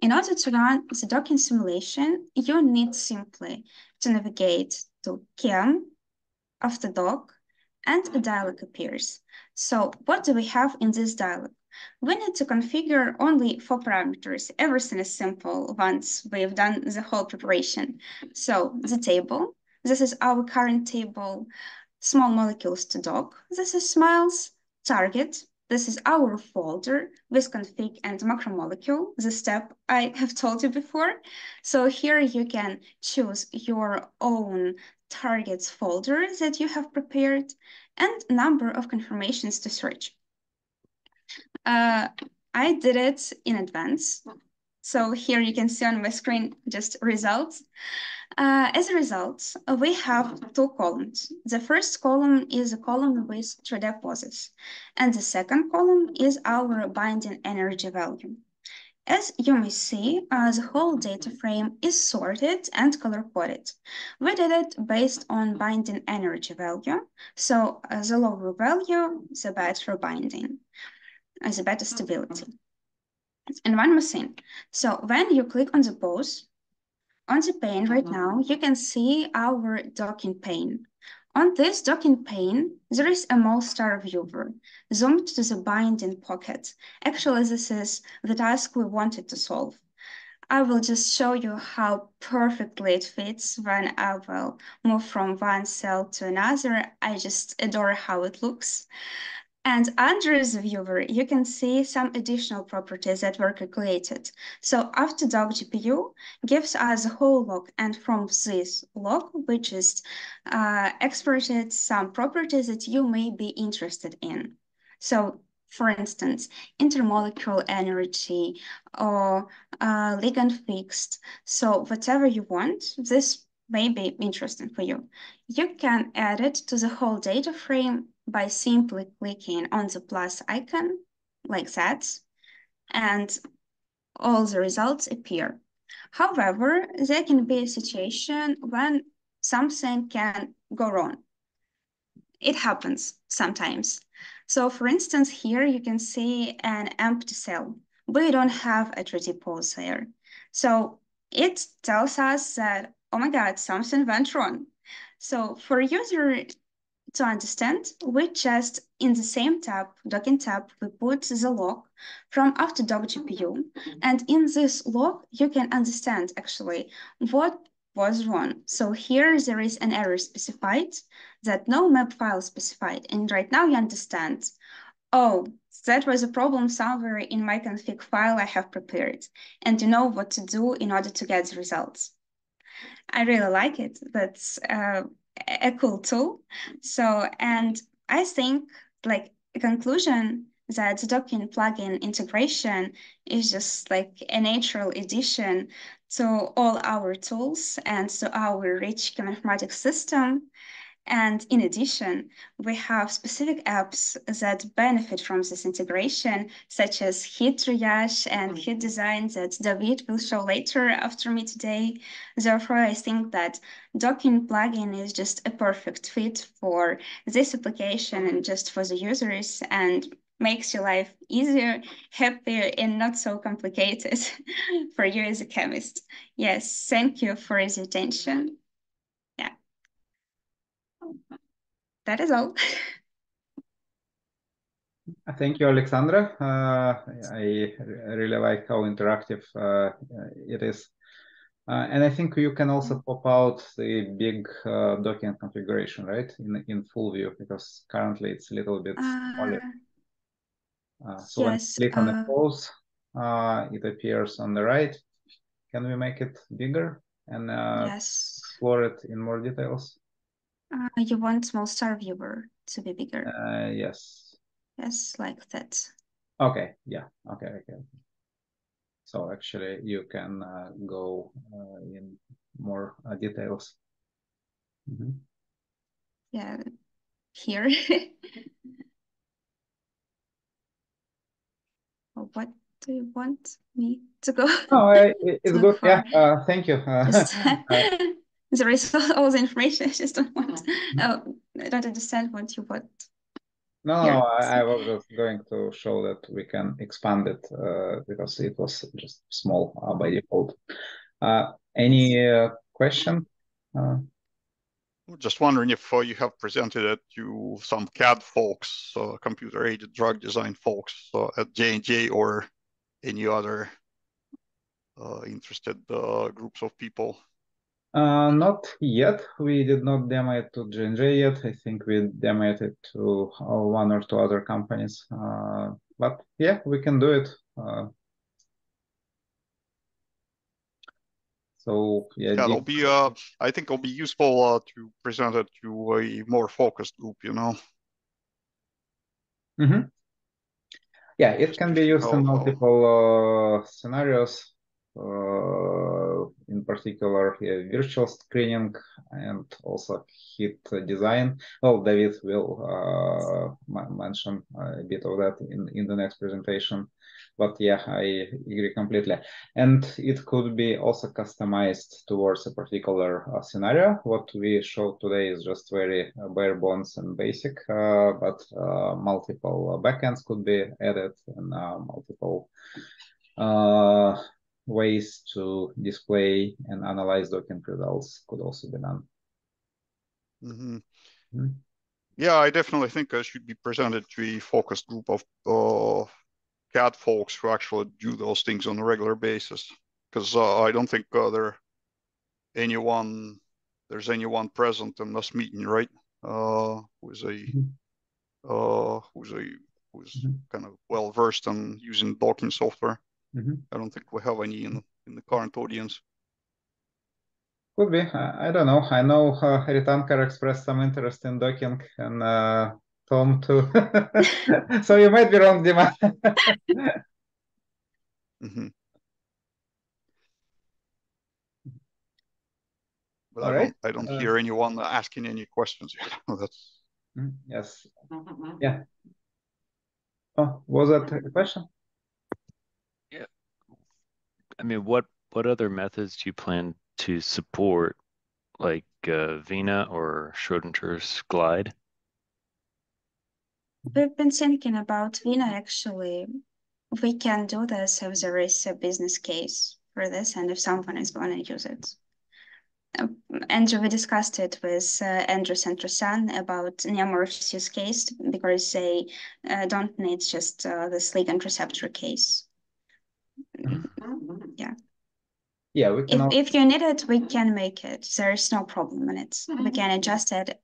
In order to run the docking simulation, you need simply to navigate to Chem, AutoDock, and a dialog appears. So what do we have in this dialog? We need to configure only four parameters. Everything is simple once we've done the whole preparation. So the table, this is our current table small molecules to dock. This is smiles, target. This is our folder with config and macromolecule, the step I have told you before. So here you can choose your own targets folder that you have prepared and number of conformations to search. Uh, I did it in advance. So here you can see on my screen just results. Uh, as a result, we have two columns. The first column is a column with 3D poses, and the second column is our binding energy value. As you may see, uh, the whole data frame is sorted and color-coded. We did it based on binding energy value, so uh, the lower value, the better binding, uh, the better stability. And one more thing. So when you click on the pose, on the pane right now, you can see our docking pane. On this docking pane, there is a MolStar viewer zoomed to the binding pocket. Actually, this is the task we wanted to solve. I will just show you how perfectly it fits when I will move from one cell to another. I just adore how it looks. And under the viewer, you can see some additional properties that were calculated. So AutoDock GPU gives us a whole log, and from this log, we just uh, exported some properties that you may be interested in. So for instance, intermolecular energy or uh, ligand fixed. So whatever you want, this may be interesting for you. You can add it to the whole data frame by simply clicking on the plus icon like that, and all the results appear. However, there can be a situation when something can go wrong. It happens sometimes. So for instance, here you can see an empty cell. We don't have a 3D pose there. So it tells us that, oh my God, something went wrong. So for user to understand, we just in the same tab, docking tab, we put the log from AutoDock GPU. And in this log, you can understand actually what was wrong. So here there is an error specified that no map file specified. And right now you understand, oh, that was a problem somewhere in my config file I have prepared. And you know what to do in order to get the results. I really like it. That's uh, a cool tool. So, and I think like a conclusion that the docking plugin integration is just like a natural addition to all our tools and to our rich cheminformatics system. And in addition, we have specific apps that benefit from this integration, such as Hit Triage and mm-hmm. Hit Design that David will show later after me today. Therefore, I think that Docking plugin is just a perfect fit for this application and just for the users and makes your life easier, happier, and not so complicated for you as a chemist. Yes, thank you for your attention. That is all. Thank you, Alexandra. Uh, I really like how interactive uh, it is. Uh, and I think you can also pop out the big uh, docking configuration, right, in in full view, because currently it's a little bit smaller. Uh, so yes, when click on the pose, it appears on the right. Can we make it bigger and yes. explore it in more details? Uh, you want small star viewer to be bigger. Uh, yes. Yes, like that. Okay. Yeah. Okay. Okay. So actually, you can uh, go uh, in more uh, details. Mm -hmm. Yeah. Here. what do you want me to go? Oh, it's good. Far? Yeah. Uh, thank you. Just, there is all the information. I just don't want. Oh, I don't understand what you want. No, no, I, I, was just going to show that we can expand it uh, because it was just small uh, by default. Uh, any uh, question? Uh, just wondering if uh, you have presented it to some CAD folks, computer-aided drug design folks at J&J or any other interested groups of people. Uh, not yet. We did not demo it to J&J yet. I think we demoed it to uh, one or two other companies. Uh, but yeah, we can do it. Uh, so yeah, yeah, it'll be. Uh, I think it'll be useful uh, to present it to a more focused group. You know. Mm -hmm. Yeah, it can be used in multiple uh, scenarios. Uh, in particular virtual screening and also heat design. Well, David will uh, mention a bit of that in, in the next presentation. But yeah, I agree completely. And it could be also customized towards a particular uh, scenario. What we showed today is just very uh, bare bones and basic, uh, but uh, multiple backends could be added and multiple ways to display and analyze docking results could also be done. Mm -hmm. Mm -hmm. Yeah, I definitely think I should be presented to a focused group of uh, CAD folks who actually do those things on a regular basis. Because uh, I don't think uh, there anyone there's anyone present in this meeting, right? Uh, who's a mm -hmm. uh, who's a who's mm-hmm. kind of well versed in using docking software. Mm -hmm. I don't think we have any in, in the current audience. Could be. I, I don't know. I know uh, Ritankar expressed some interest in docking and uh, Tom too. so you might be wrong, Dima. mm -hmm. But All I right. don't, I don't uh, hear anyone asking any questions. That's mm, yes. Yeah. Oh, was that a question? I mean, what what other methods do you plan to support, like uh, Vina or Schrodinger's glide? We've been thinking about Vina actually. We can do this if there is a business case for this and if someone is going to use it. Uh, Andrew, we discussed it with uh, Andrew Santrosan about neomorphs use case because they uh, don't need just uh, this ligand receptor case. Yeah. Yeah, we can. If, if you need it, we can make it. There is no problem in it. We can adjust it.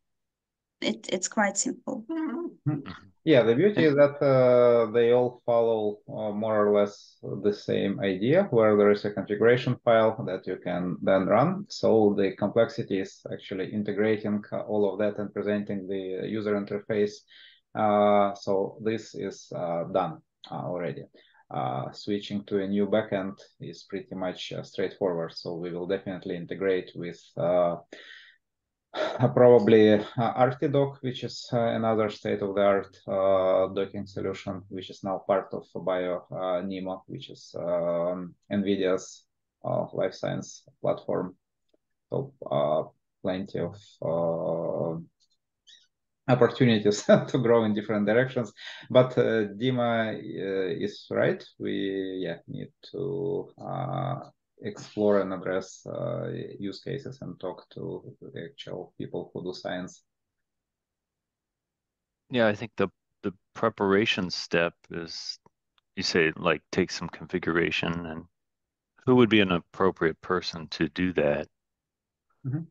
It it's quite simple. Mm-hmm. Yeah, the beauty is that uh, they all follow uh, more or less the same idea, where there is a configuration file that you can then run. So the complexity is actually integrating all of that and presenting the user interface. Uh, so this is uh, done uh, already uh, switching to a new backend is pretty much uh, straightforward. So we will definitely integrate with uh, probably uh, ArctiDock, which is uh, another state-of-the-art docking solution, which is now part of Bio NeMo, which is um, NVIDIA's life science platform. So plenty of opportunities to grow in different directions. But uh, Dima uh, is right. We yeah need to uh, explore and address uh, use cases and talk to the actual people who do science. Yeah, I think the the preparation step is you say like take some configuration and who would be an appropriate person to do that? Mm -hmm.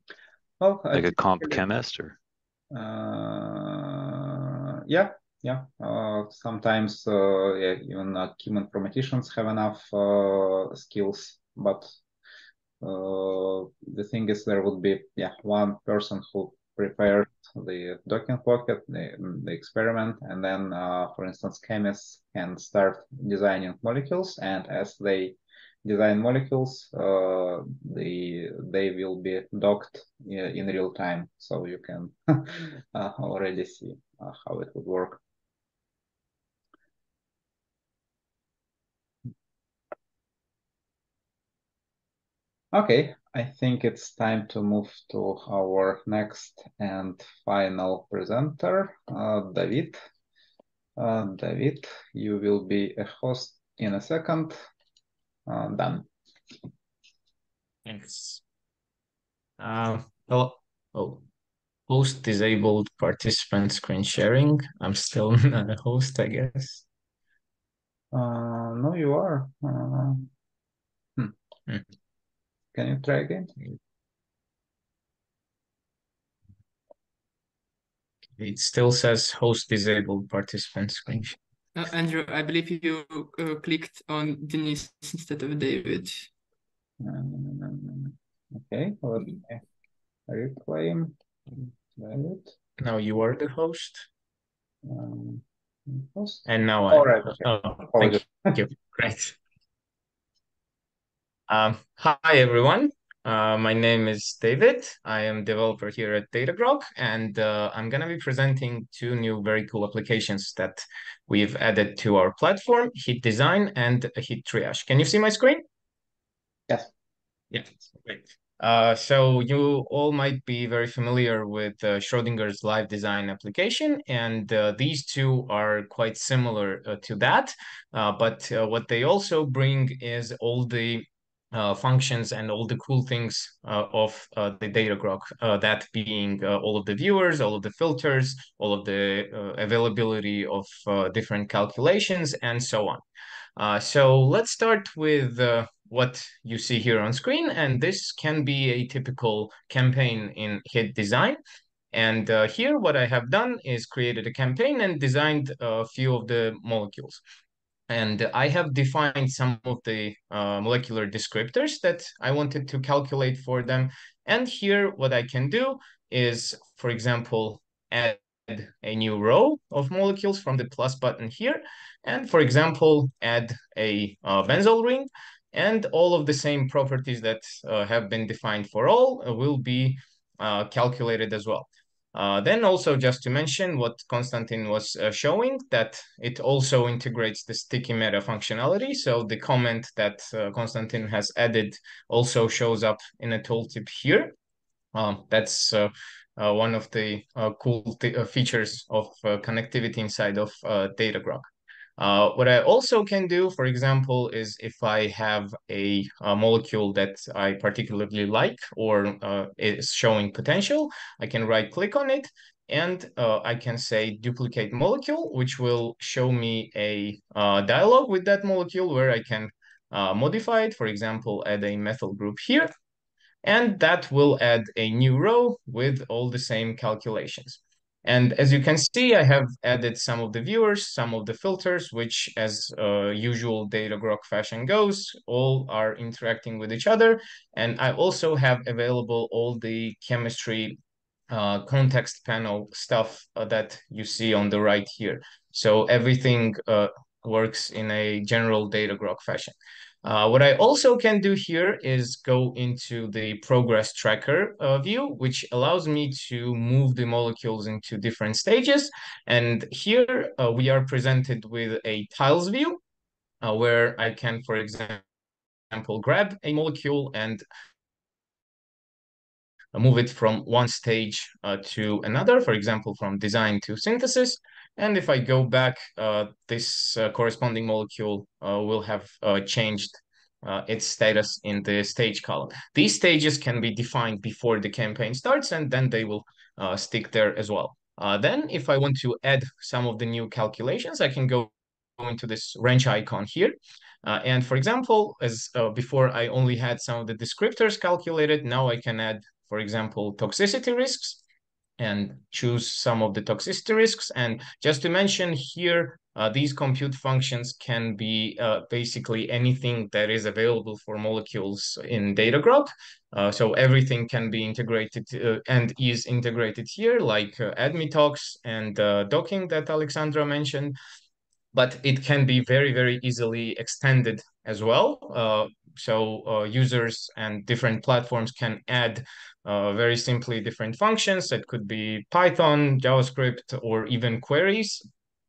Well, like a comp chemist or uh, yeah, yeah. Uh, sometimes uh, yeah, even human informaticians have enough skills, but uh the thing is there would be yeah one person who prepared the docking pocket, the, the experiment, and then, uh, for instance, chemists can start designing molecules, and as they design molecules, uh, they they will be docked in real time, so you can uh, already see uh, how it would work. Okay, I think it's time to move to our next and final presenter, uh, David. Uh, David, you will be a host in a second uh, done. Thanks. Uh, oh, oh, host disabled participant screen sharing. I'm still not a host, I guess. Uh, no, you are. Uh, hmm. Hmm. Can you try again? It still says host disabled participant screen. Uh, Andrew, I believe you uh, clicked on Denise instead of David. Um, okay, let me reclaim David. Now you are the host. Um, host. And now I. All right. Okay. Oh, thank you. thank you. Great. Um, hi, everyone. Uh, my name is David. I am developer here at Datagrok, and uh, I'm going to be presenting two new very cool applications that we've added to our platform, Heat Design and Heat Triage. Can you see my screen? Yes. Yeah, great. Uh, so you all might be very familiar with uh, Schrodinger's live design application, and uh, these two are quite similar uh, to that. Uh, but uh, what they also bring is all the uh, functions and all the cool things uh, of uh, the Datagrok, uh, that being uh, all of the viewers, all of the filters, all of the uh, availability of different calculations, and so on. so let's start with what you see here on screen, and this can be a typical campaign in hit Design. And here what I have done is created a campaign and designed a few of the molecules. And I have defined some of the uh, molecular descriptors that I wanted to calculate for them. And here, what I can do is, for example, add a new row of molecules from the plus button here. And for example, add a uh, benzyl ring and all of the same properties that uh, have been defined for all will be uh, calculated as well. Uh, then also just to mention what Konstantin was uh, showing, that it also integrates the sticky meta functionality. So the comment that uh, Konstantin has added also shows up in a tooltip here. Um, that's uh, uh, one of the cool features of connectivity inside of Datagrok. Uh, what I also can do, for example, is if I have a, a molecule that I particularly like or uh, is showing potential, I can right click on it and uh, I can say duplicate molecule, which will show me a uh, dialog with that molecule where I can uh, modify it. For example, add a methyl group here, and that will add a new row with all the same calculations. And as you can see, I have added some of the viewers, some of the filters, which as uh, usual Datagrok fashion goes, all are interacting with each other. And I also have available all the chemistry uh, context panel stuff uh, that you see on the right here. So everything uh, works in a general Datagrok fashion. Uh, what I also can do here is go into the progress tracker uh, view, which allows me to move the molecules into different stages. And here uh, we are presented with a tiles view uh, where I can, for example, grab a molecule and move it from one stage uh, to another, for example, from design to synthesis. And if I go back, uh, this uh, corresponding molecule uh, will have uh, changed uh, its status in the stage column. These stages can be defined before the campaign starts, and then they will stick there as well. then if I want to add some of the new calculations, I can go into this wrench icon here. Uh, and for example, as uh, before I only had some of the descriptors calculated, now I can add, for example, toxicity risks and choose some of the toxicity risks. And just to mention here, uh, these compute functions can be uh, basically anything that is available for molecules in Datagrok. Uh, so everything can be integrated uh, and is integrated here, like uh, ADME-tox and uh, docking that Alexandra mentioned. But it can be very, very easily extended as well. so users and different platforms can add uh, very simply different functions that could be Python, JavaScript, or even queries,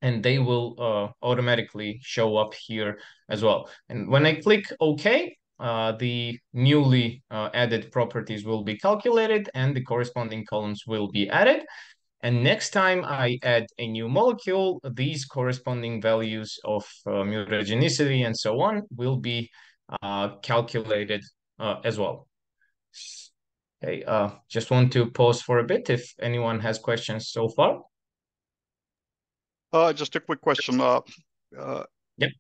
and they will uh, automatically show up here as well. And when I click OK, uh, the newly uh, added properties will be calculated and the corresponding columns will be added. And next time I add a new molecule, these corresponding values of uh, mutagenicity and so on will be uh, calculated as well. Okay, uh, just want to pause for a bit if anyone has questions so far. Uh, just a quick question. Uh, uh, yep.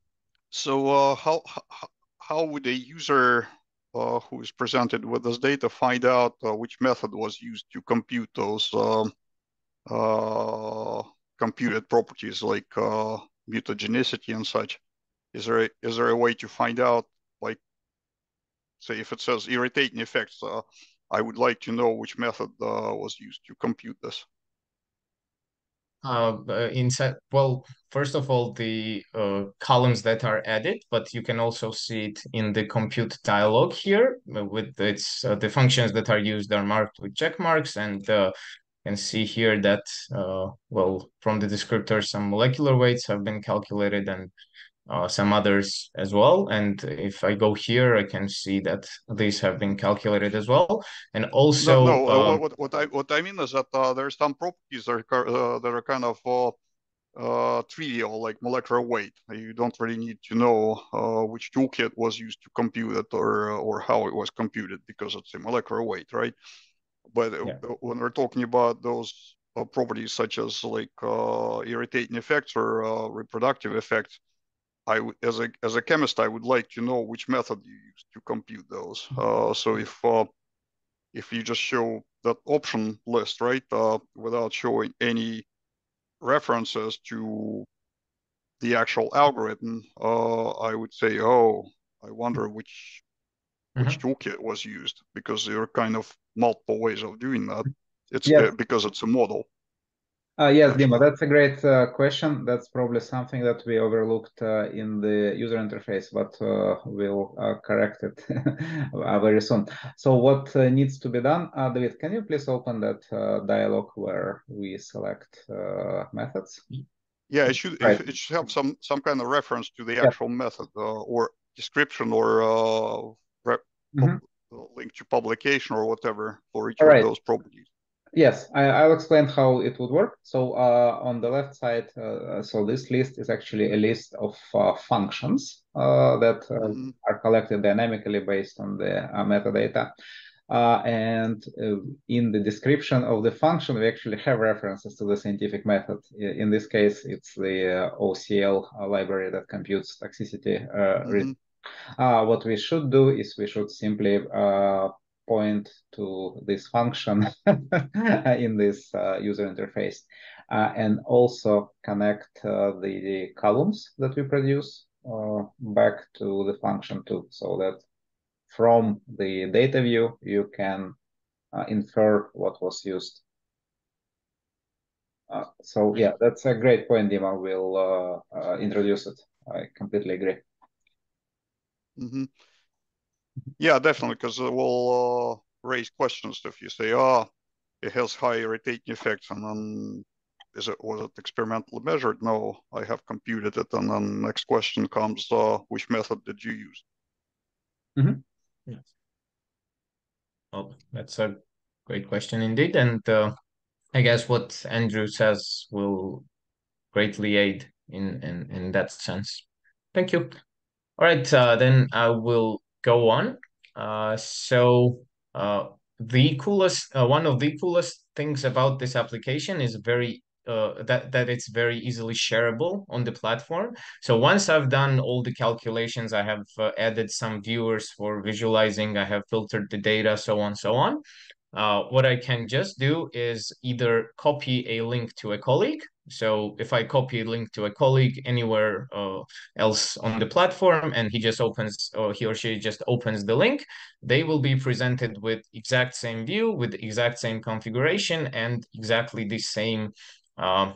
So uh, how, how, how would a user uh, who is presented with this data find out uh, which method was used to compute those um, uh, computed properties like uh, mutagenicity and such? Is there a, is there a way to find out, like, say, if it says irritating effects, uh, I would like to know which method uh, was used to compute this. Uh, uh inside, well, first of all, the uh, columns that are added, but you can also see it in the compute dialog here uh, with its uh, the functions that are used are marked with check marks and uh, can see here that, uh, well, from the descriptor, some molecular weights have been calculated and uh, some others as well. And if I go here, I can see that these have been calculated as well. And also, no, no uh, what, what I what I mean is that uh, there are some properties that are uh, that are kind of uh, uh, trivial, like molecular weight. You don't really need to know which toolkit was used to compute it or or how it was computed because it's a molecular weight, right? But yeah. when we're talking about those properties such as like irritating effects or reproductive effects, I as a as a chemist, I would like to know which method you use to compute those. Uh, so if uh, if you just show that option list, right, uh, without showing any references to the actual algorithm, uh, I would say, oh, I wonder which which mm -hmm. toolkit was used because there are kind of multiple ways of doing that. It's yeah. because it's a model. Uh, yes, Dima, that's a great uh, question. That's probably something that we overlooked uh, in the user interface, but uh, we'll uh, correct it uh, very soon. So what needs to be done? David, can you please open that dialog where we select methods? Yeah, it should right. it should have some some kind of reference to the yeah. actual method or description or mm -hmm. link to publication or whatever for each All of right. those properties. Yes, I, will explain how it would work. So uh, on the left side, uh, so this list is actually a list of uh, functions uh, that mm -hmm. are collected dynamically based on the uh, metadata. and in the description of the function, we actually have references to the scientific method. In this case, it's the OCL library that computes toxicity. Mm -hmm. what we should do is we should simply point to this function in this uh, user interface uh, and also connect uh, the, the, columns that we produce uh, back to the function too so that from the data view you can uh, infer what was used. Uh, so yeah that's a great point Dima. Will introduce it. I completely agree Mm -hmm. Yeah, definitely, because it will uh, raise questions if you say, "Oh, it has high irritating effects," and then is it was it experimentally measured? No, I have computed it, and then next question comes, uh, which method did you use? Mm -hmm. Yes. Well, that's a great question indeed, and uh, I guess what Andrew says will greatly aid in in in that sense. Thank you. All right, uh, then I will go on. Uh, so uh, the coolest, uh, one of the coolest things about this application is very uh, that that it's very easily shareable on the platform. So once I've done all the calculations, I have uh, added some viewers for visualizing, I have filtered the data, so on, so on. Uh, what I can just do is either copy a link to a colleague. So if I copy a link to a colleague anywhere uh, else on the platform and he just opens or he or she just opens the link, they will be presented with exact same view with exact same configuration and exactly the same uh,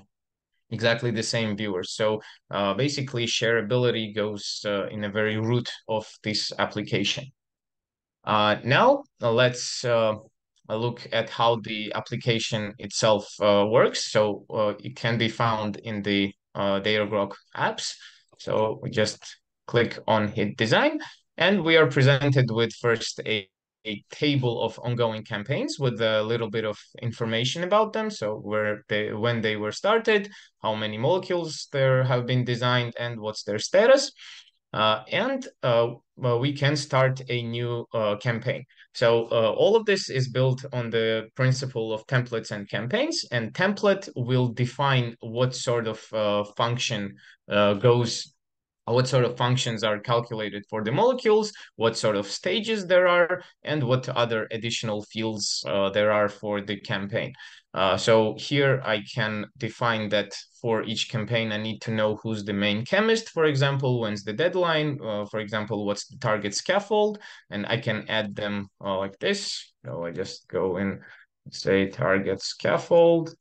exactly the same viewers. So uh, basically shareability goes uh, in a very root of this application. Uh, now let's look at how the application itself uh, works. So uh, it can be found in the uh, Datagrok apps. So we just click on hit design and we are presented with first a, a table of ongoing campaigns with a little bit of information about them. So where they, when they were started, how many molecules there have been designed and what's their status. Uh, and uh, well, we can start a new uh, campaign. So uh, all of this is built on the principle of templates and campaigns, and template will define what sort of uh, function uh, goes, what sort of functions are calculated for the molecules, what sort of stages there are, and what other additional fields uh, there are for the campaign. Uh, so here I can define that for each campaign, I need to know who's the main chemist, for example, when's the deadline, uh, for example, what's the target scaffold, and I can add them uh, like this. So I just go in, say target scaffold,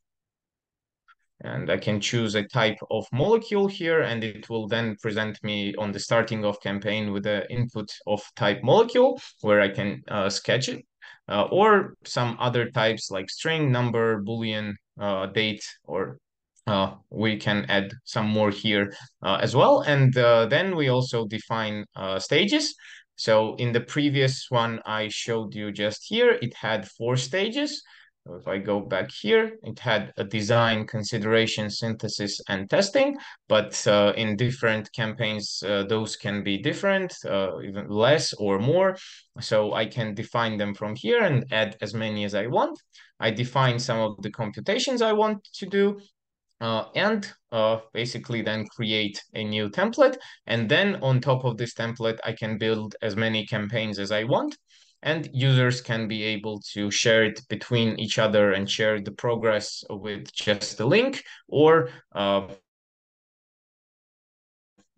and I can choose a type of molecule here, and it will then present me on the starting of campaign with the input of type molecule, where I can uh, sketch it uh, or some other types like string, number, boolean, uh, date, or uh, we can add some more here uh, as well. And uh, then we also define uh, stages. So in the previous one I showed you just here, it had four stages. If I go back here, it had a design, consideration, synthesis, and testing. But uh, in different campaigns, uh, those can be different, uh, even less or more. So I can define them from here and add as many as I want. I define some of the computations I want to do. Uh, and uh, basically then create a new template. And then on top of this template, I can build as many campaigns as I want and users can be able to share it between each other and share the progress with just the link or uh,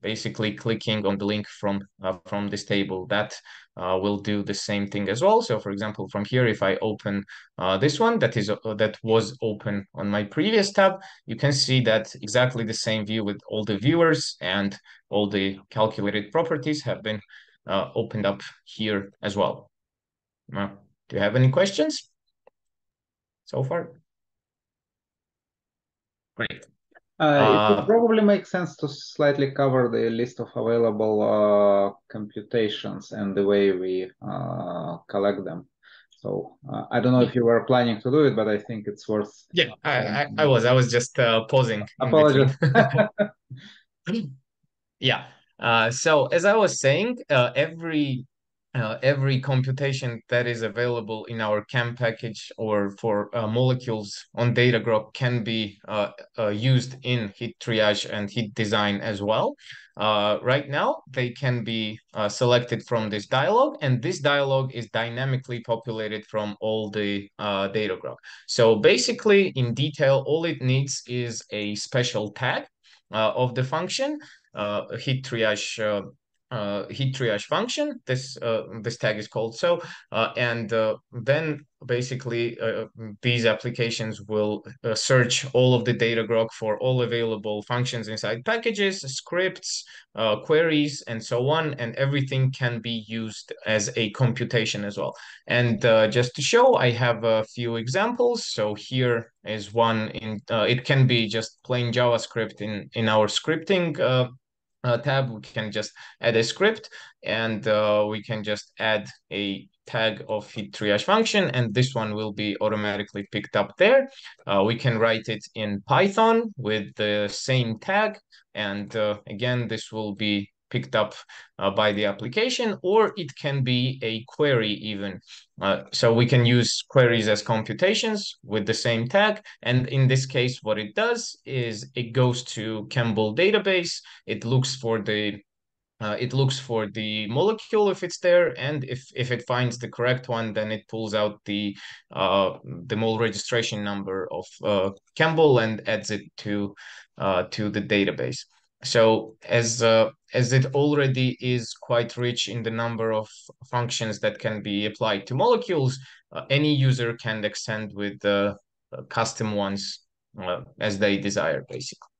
basically clicking on the link from uh, from this table that uh, will do the same thing as well. So for example from here if i open uh, this one that is uh, that was open on my previous tab you can see that exactly the same view with all the viewers and all the calculated properties have been uh, opened up here as well uh, do you have any questions so far? Great. Uh, it would probably make sense to slightly cover the list of available uh, computations and the way we uh, collect them. So uh, I don't know if you were planning to do it, but I think it's worth. Yeah, I, I, I was. I was just uh, pausing. Apologies. yeah. Uh, so as I was saying, every uh, every computation that is available in our CAM package or for uh, molecules on Datagrok can be uh, uh used in heat triage and heat design as well. Uh, right now, they can be uh, selected from this dialog, and this dialog is dynamically populated from all the Datagrok. So basically, in detail, all it needs is a special tag of the function, heat triage uh, heat triage function. This uh, this tag is called so, uh, and uh, then basically uh, these applications will uh, search all of the data grok for all available functions inside packages, scripts, queries, and so on, and everything can be used as a computation as well. And just to show, I have a few examples. So here is one in. it can be just plain JavaScript in in our scripting uh, tab, we can just add a script and uh, we can just add a tag of heat triage function and this one will be automatically picked up there. Uh, we can write it in Python with the same tag and uh, again this will be picked up uh, by the application, or it can be a query even. Uh, so we can use queries as computations with the same tag. And in this case, what it does is it goes to Campbell database. It looks for the uh, it looks for the molecule if it's there, and if if it finds the correct one, then it pulls out the uh, the mole registration number of uh, Campbell and adds it to uh, to the database. So as uh, as it already is quite rich in the number of functions that can be applied to molecules, uh, any user can extend with uh, custom ones uh, as they desire, basically.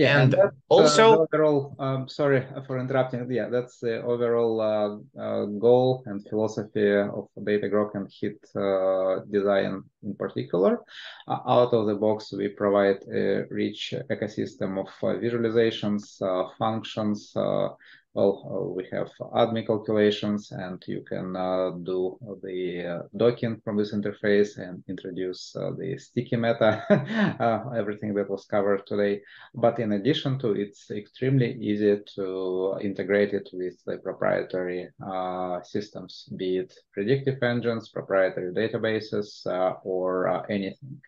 Yeah, and, and uh, also overall. Um, sorry for interrupting. Yeah, that's the overall uh, uh, goal and philosophy of DataGrok and HEAT uh, design in particular. Uh, out of the box, we provide a rich ecosystem of uh, visualizations, functions, well, uh, we have ADME calculations and you can uh, do the uh, docking from this interface and introduce uh, the sticky meta, uh, everything that was covered today. But in addition to it's extremely easy to integrate it with the proprietary uh, systems, be it predictive engines, proprietary databases, or anything.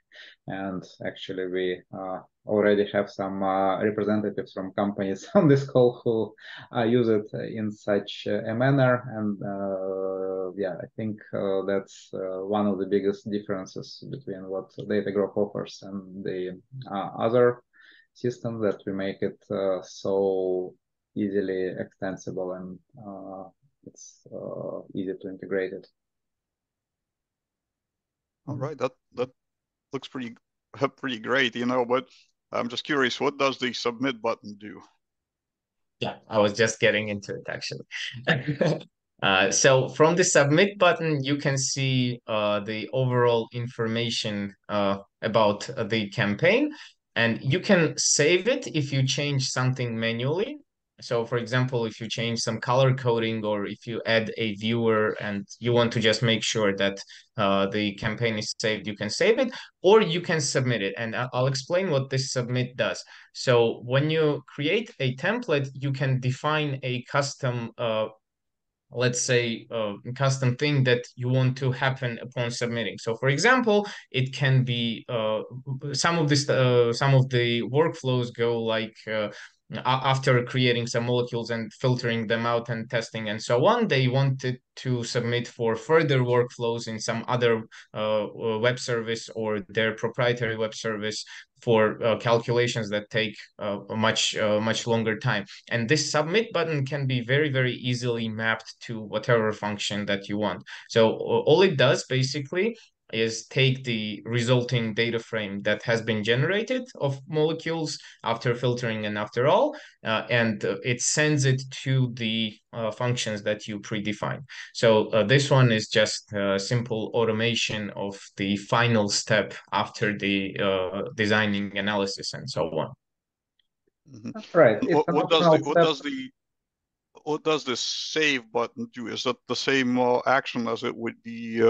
And actually, we uh, already have some uh, representatives from companies on this call who uh, use it in such a manner. And yeah, I think that's one of the biggest differences between what DataGrok offers and the other systems that we make it so easily extensible and uh, it's uh, easy to integrate it. All right, that looks pretty pretty great, you know. But I'm just curious, what does the submit button do? Yeah, I was just getting into it actually. uh, so from the submit button, you can see uh, the overall information uh, about the campaign, and you can save it if you change something manually. So for example, if you change some color coding or if you add a viewer and you want to just make sure that uh, the campaign is saved, you can save it or you can submit it. And I'll explain what this submit does. So when you create a template, you can define a custom uh, let's say a custom thing that you want to happen upon submitting so for example it can be uh, some of this uh, some of the workflows go like uh, after creating some molecules and filtering them out and testing and so on, they wanted to submit for further workflows in some other uh, uh, web service or their proprietary web service for uh, calculations that take uh, much uh, much longer time. And this submit button can be very very easily mapped to whatever function that you want. So all it does basically is take the resulting data frame that has been generated of molecules after filtering and after all, uh, and uh, it sends it to the uh, functions that you predefine. So uh, this one is just a simple automation of the final step after the uh, designing analysis and so on. Mm -hmm. Right. What, what, does the, what does the what does the save button do? Is that the same uh, action as it would be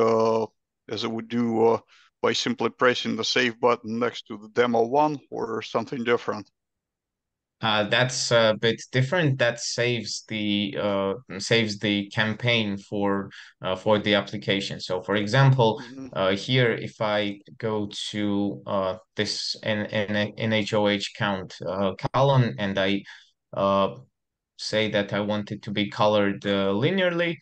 as it would do uh, by simply pressing the save button next to the demo one or something different? Uh, that's a bit different. That saves the uh, saves the campaign for uh, for the application. So, for example, mm -hmm. here if I go to uh, this N N NaOH count uh, column and I say that I want it to be colored linearly,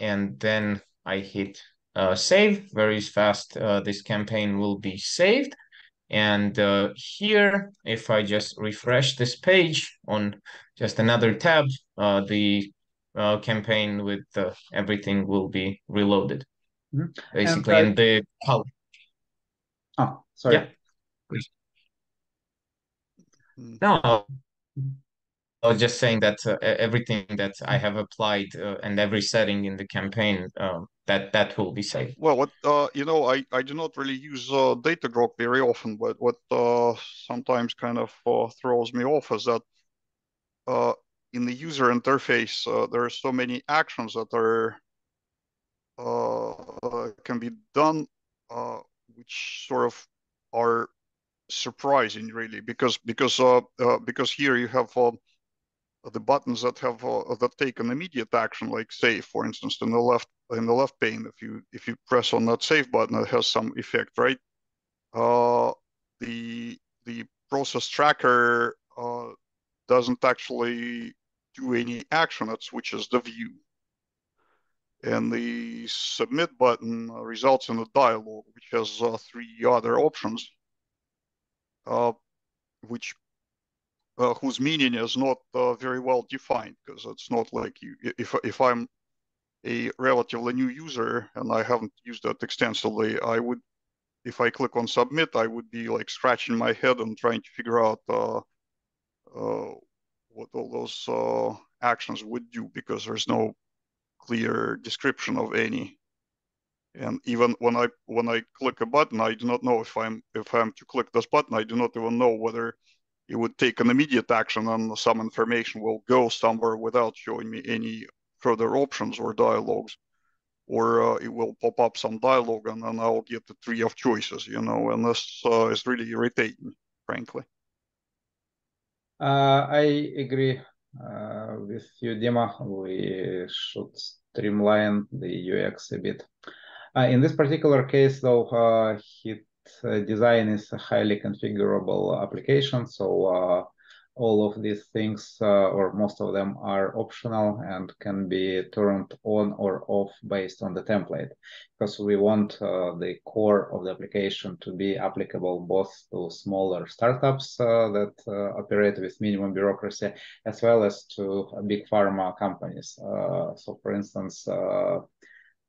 and then I hit uh, save very fast. Uh, this campaign will be saved. And uh, here, if I just refresh this page on just another tab, uh, the uh, campaign with uh, everything will be reloaded, mm -hmm. basically, and, and the color. Oh, sorry. Yeah. No, I was just saying that uh, everything that I have applied uh, and every setting in the campaign um, that that will be safe. Well, what uh, you know, I I do not really use uh, Datagrok very often, but what uh, sometimes kind of uh, throws me off is that uh, in the user interface uh, there are so many actions that are can be done, which sort of are surprising really because because because here you have uh, the buttons that have uh, that take an immediate action, like save, for instance, in the left in the left pane. If you if you press on that save button, it has some effect, right? Uh, the the process tracker uh, doesn't actually do any action; it switches the view. And the submit button results in a dialog, which has uh, three other options, uh, which uh, whose meaning is not uh, very well defined because it's not like you if if I'm a relatively new user and I haven't used that extensively, I would if I click on submit, I would be like scratching my head and trying to figure out uh, uh what all those uh, actions would do because there's no clear description of any. And even when I when I click a button, I do not know if I'm if I'm to click this button, I do not even know whether it would take an immediate action and some information will go somewhere without showing me any further options or dialogues or uh, it will pop up some dialogue and then I'll get the tree of choices, you know, and this uh, is really irritating, frankly. Uh, I agree uh, with you, Dima. We should streamline the UX a bit. Uh, in this particular case, though, uh, uh, Uh, design is a highly configurable application. So uh, all of these things, uh, or most of them, are optional and can be turned on or off based on the template. Because we want uh, the core of the application to be applicable both to smaller startups uh, that operate with minimum bureaucracy, as well as to big pharma companies. so, for instance,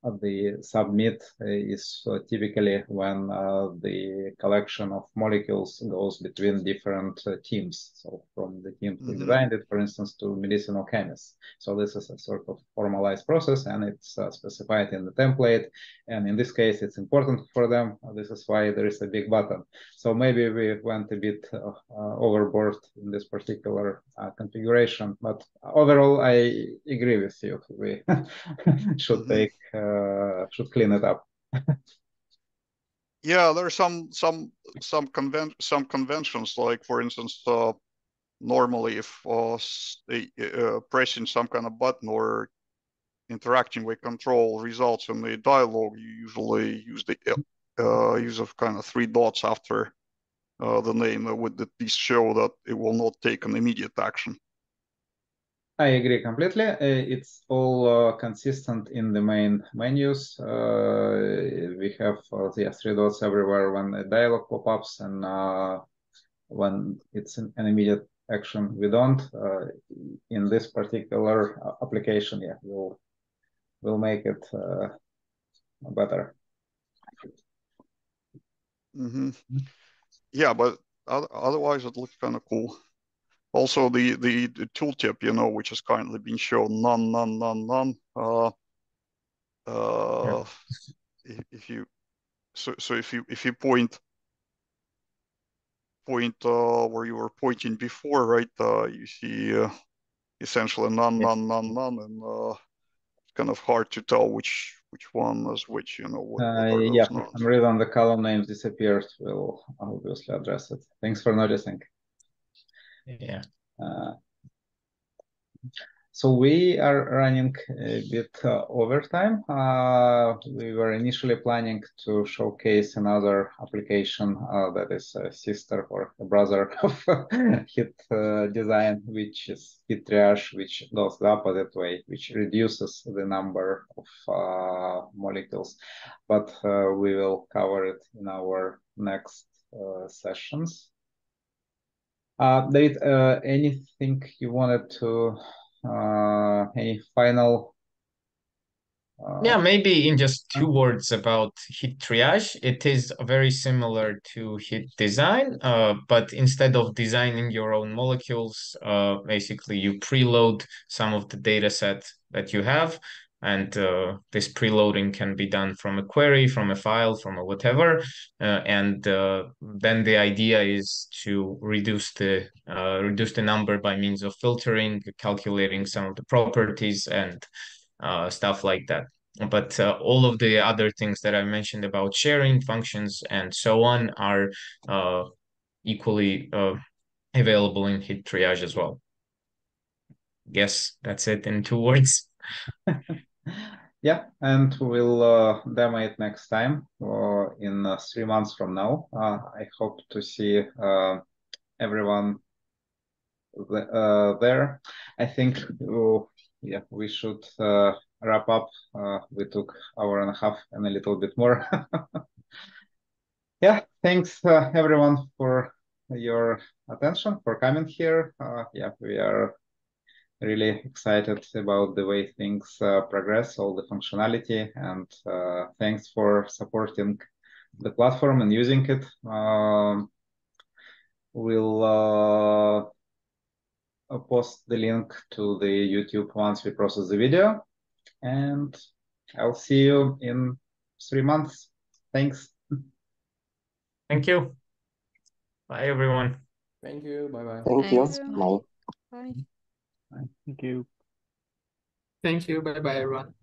the submit is typically when uh, the collection of molecules goes between different uh, teams. So from the team who mm -hmm. designed it, for instance, to medicinal chemists. So this is a sort of formalized process and it's uh, specified in the template. And in this case, it's important for them. This is why there is a big button. So maybe we went a bit uh, overboard in this particular uh, configuration, but overall, I agree with you. We should mm -hmm. take uh, should clean it up. yeah, there are some some some conven some conventions, like for instance, uh, normally if uh, uh, pressing some kind of button or interacting with control results in the dialogue, you usually use the uh, use of kind of three dots after uh, the name that would at least show that it will not take an immediate action. I agree completely. Uh, it's all uh, consistent in the main menus. Uh, we have uh, yeah, three dots everywhere when a dialog pop-ups and uh, when it's an, an, immediate action, we don't. Uh, in this particular application, yeah, we'll, we'll make it better. Mm -hmm. Yeah, but otherwise it looks kind of cool also the, the, the tooltip, you know, which has currently been shown none, none, none, none. Uh, uh, yeah. if you so so if you if you point point uh, where you were pointing before, right? Uh, you see uh, essentially none, yes. none, none, none, and uh, it's kind of hard to tell which which one is which. You know. What, uh, yeah, I'm reading the column names disappeared. We'll obviously address it. Thanks for noticing. Yeah. Uh, so we are running a bit uh, overtime. Uh, we were initially planning to showcase another application uh, that is a sister or a brother of Hit uh, design, which is Hit Triage, which goes the opposite way, which reduces the number of uh, molecules. But uh, we will cover it in our next sessions. Uh, David, uh, anything you wanted to, uh, any final uh, yeah, maybe in just two words about heat triage. It is very similar to heat design, uh, but instead of designing your own molecules, uh, basically you preload some of the data set that you have. And uh, this preloading can be done from a query, from a file, from a whatever. Uh, and uh, then the idea is to reduce the reduce the number by means of filtering, calculating some of the properties, and uh, stuff like that. But uh, all of the other things that I mentioned about sharing functions and so on are uh, equally uh, available in hit Triage as well. Guess that's it in two words. yeah, and we'll uh, demo it next time or in uh, three months from now. Uh, I hope to see uh, everyone uh, there. I think oh, yeah, we should uh, wrap up. Uh, we took hour and a half and a little bit more. yeah, thanks uh, everyone for your attention, for coming here. Uh, yeah, we are really excited about the way things uh, progress, all the functionality, and uh, thanks for supporting the platform and using it. Um, we'll I'll post the link to the YouTube once we process the video. And I'll see you in three months. Thanks. Thank you. Bye, everyone. Thank you. Bye-bye. Thank you. Bye. Bye. Bye. Thank you. Thank you. Bye-bye, everyone.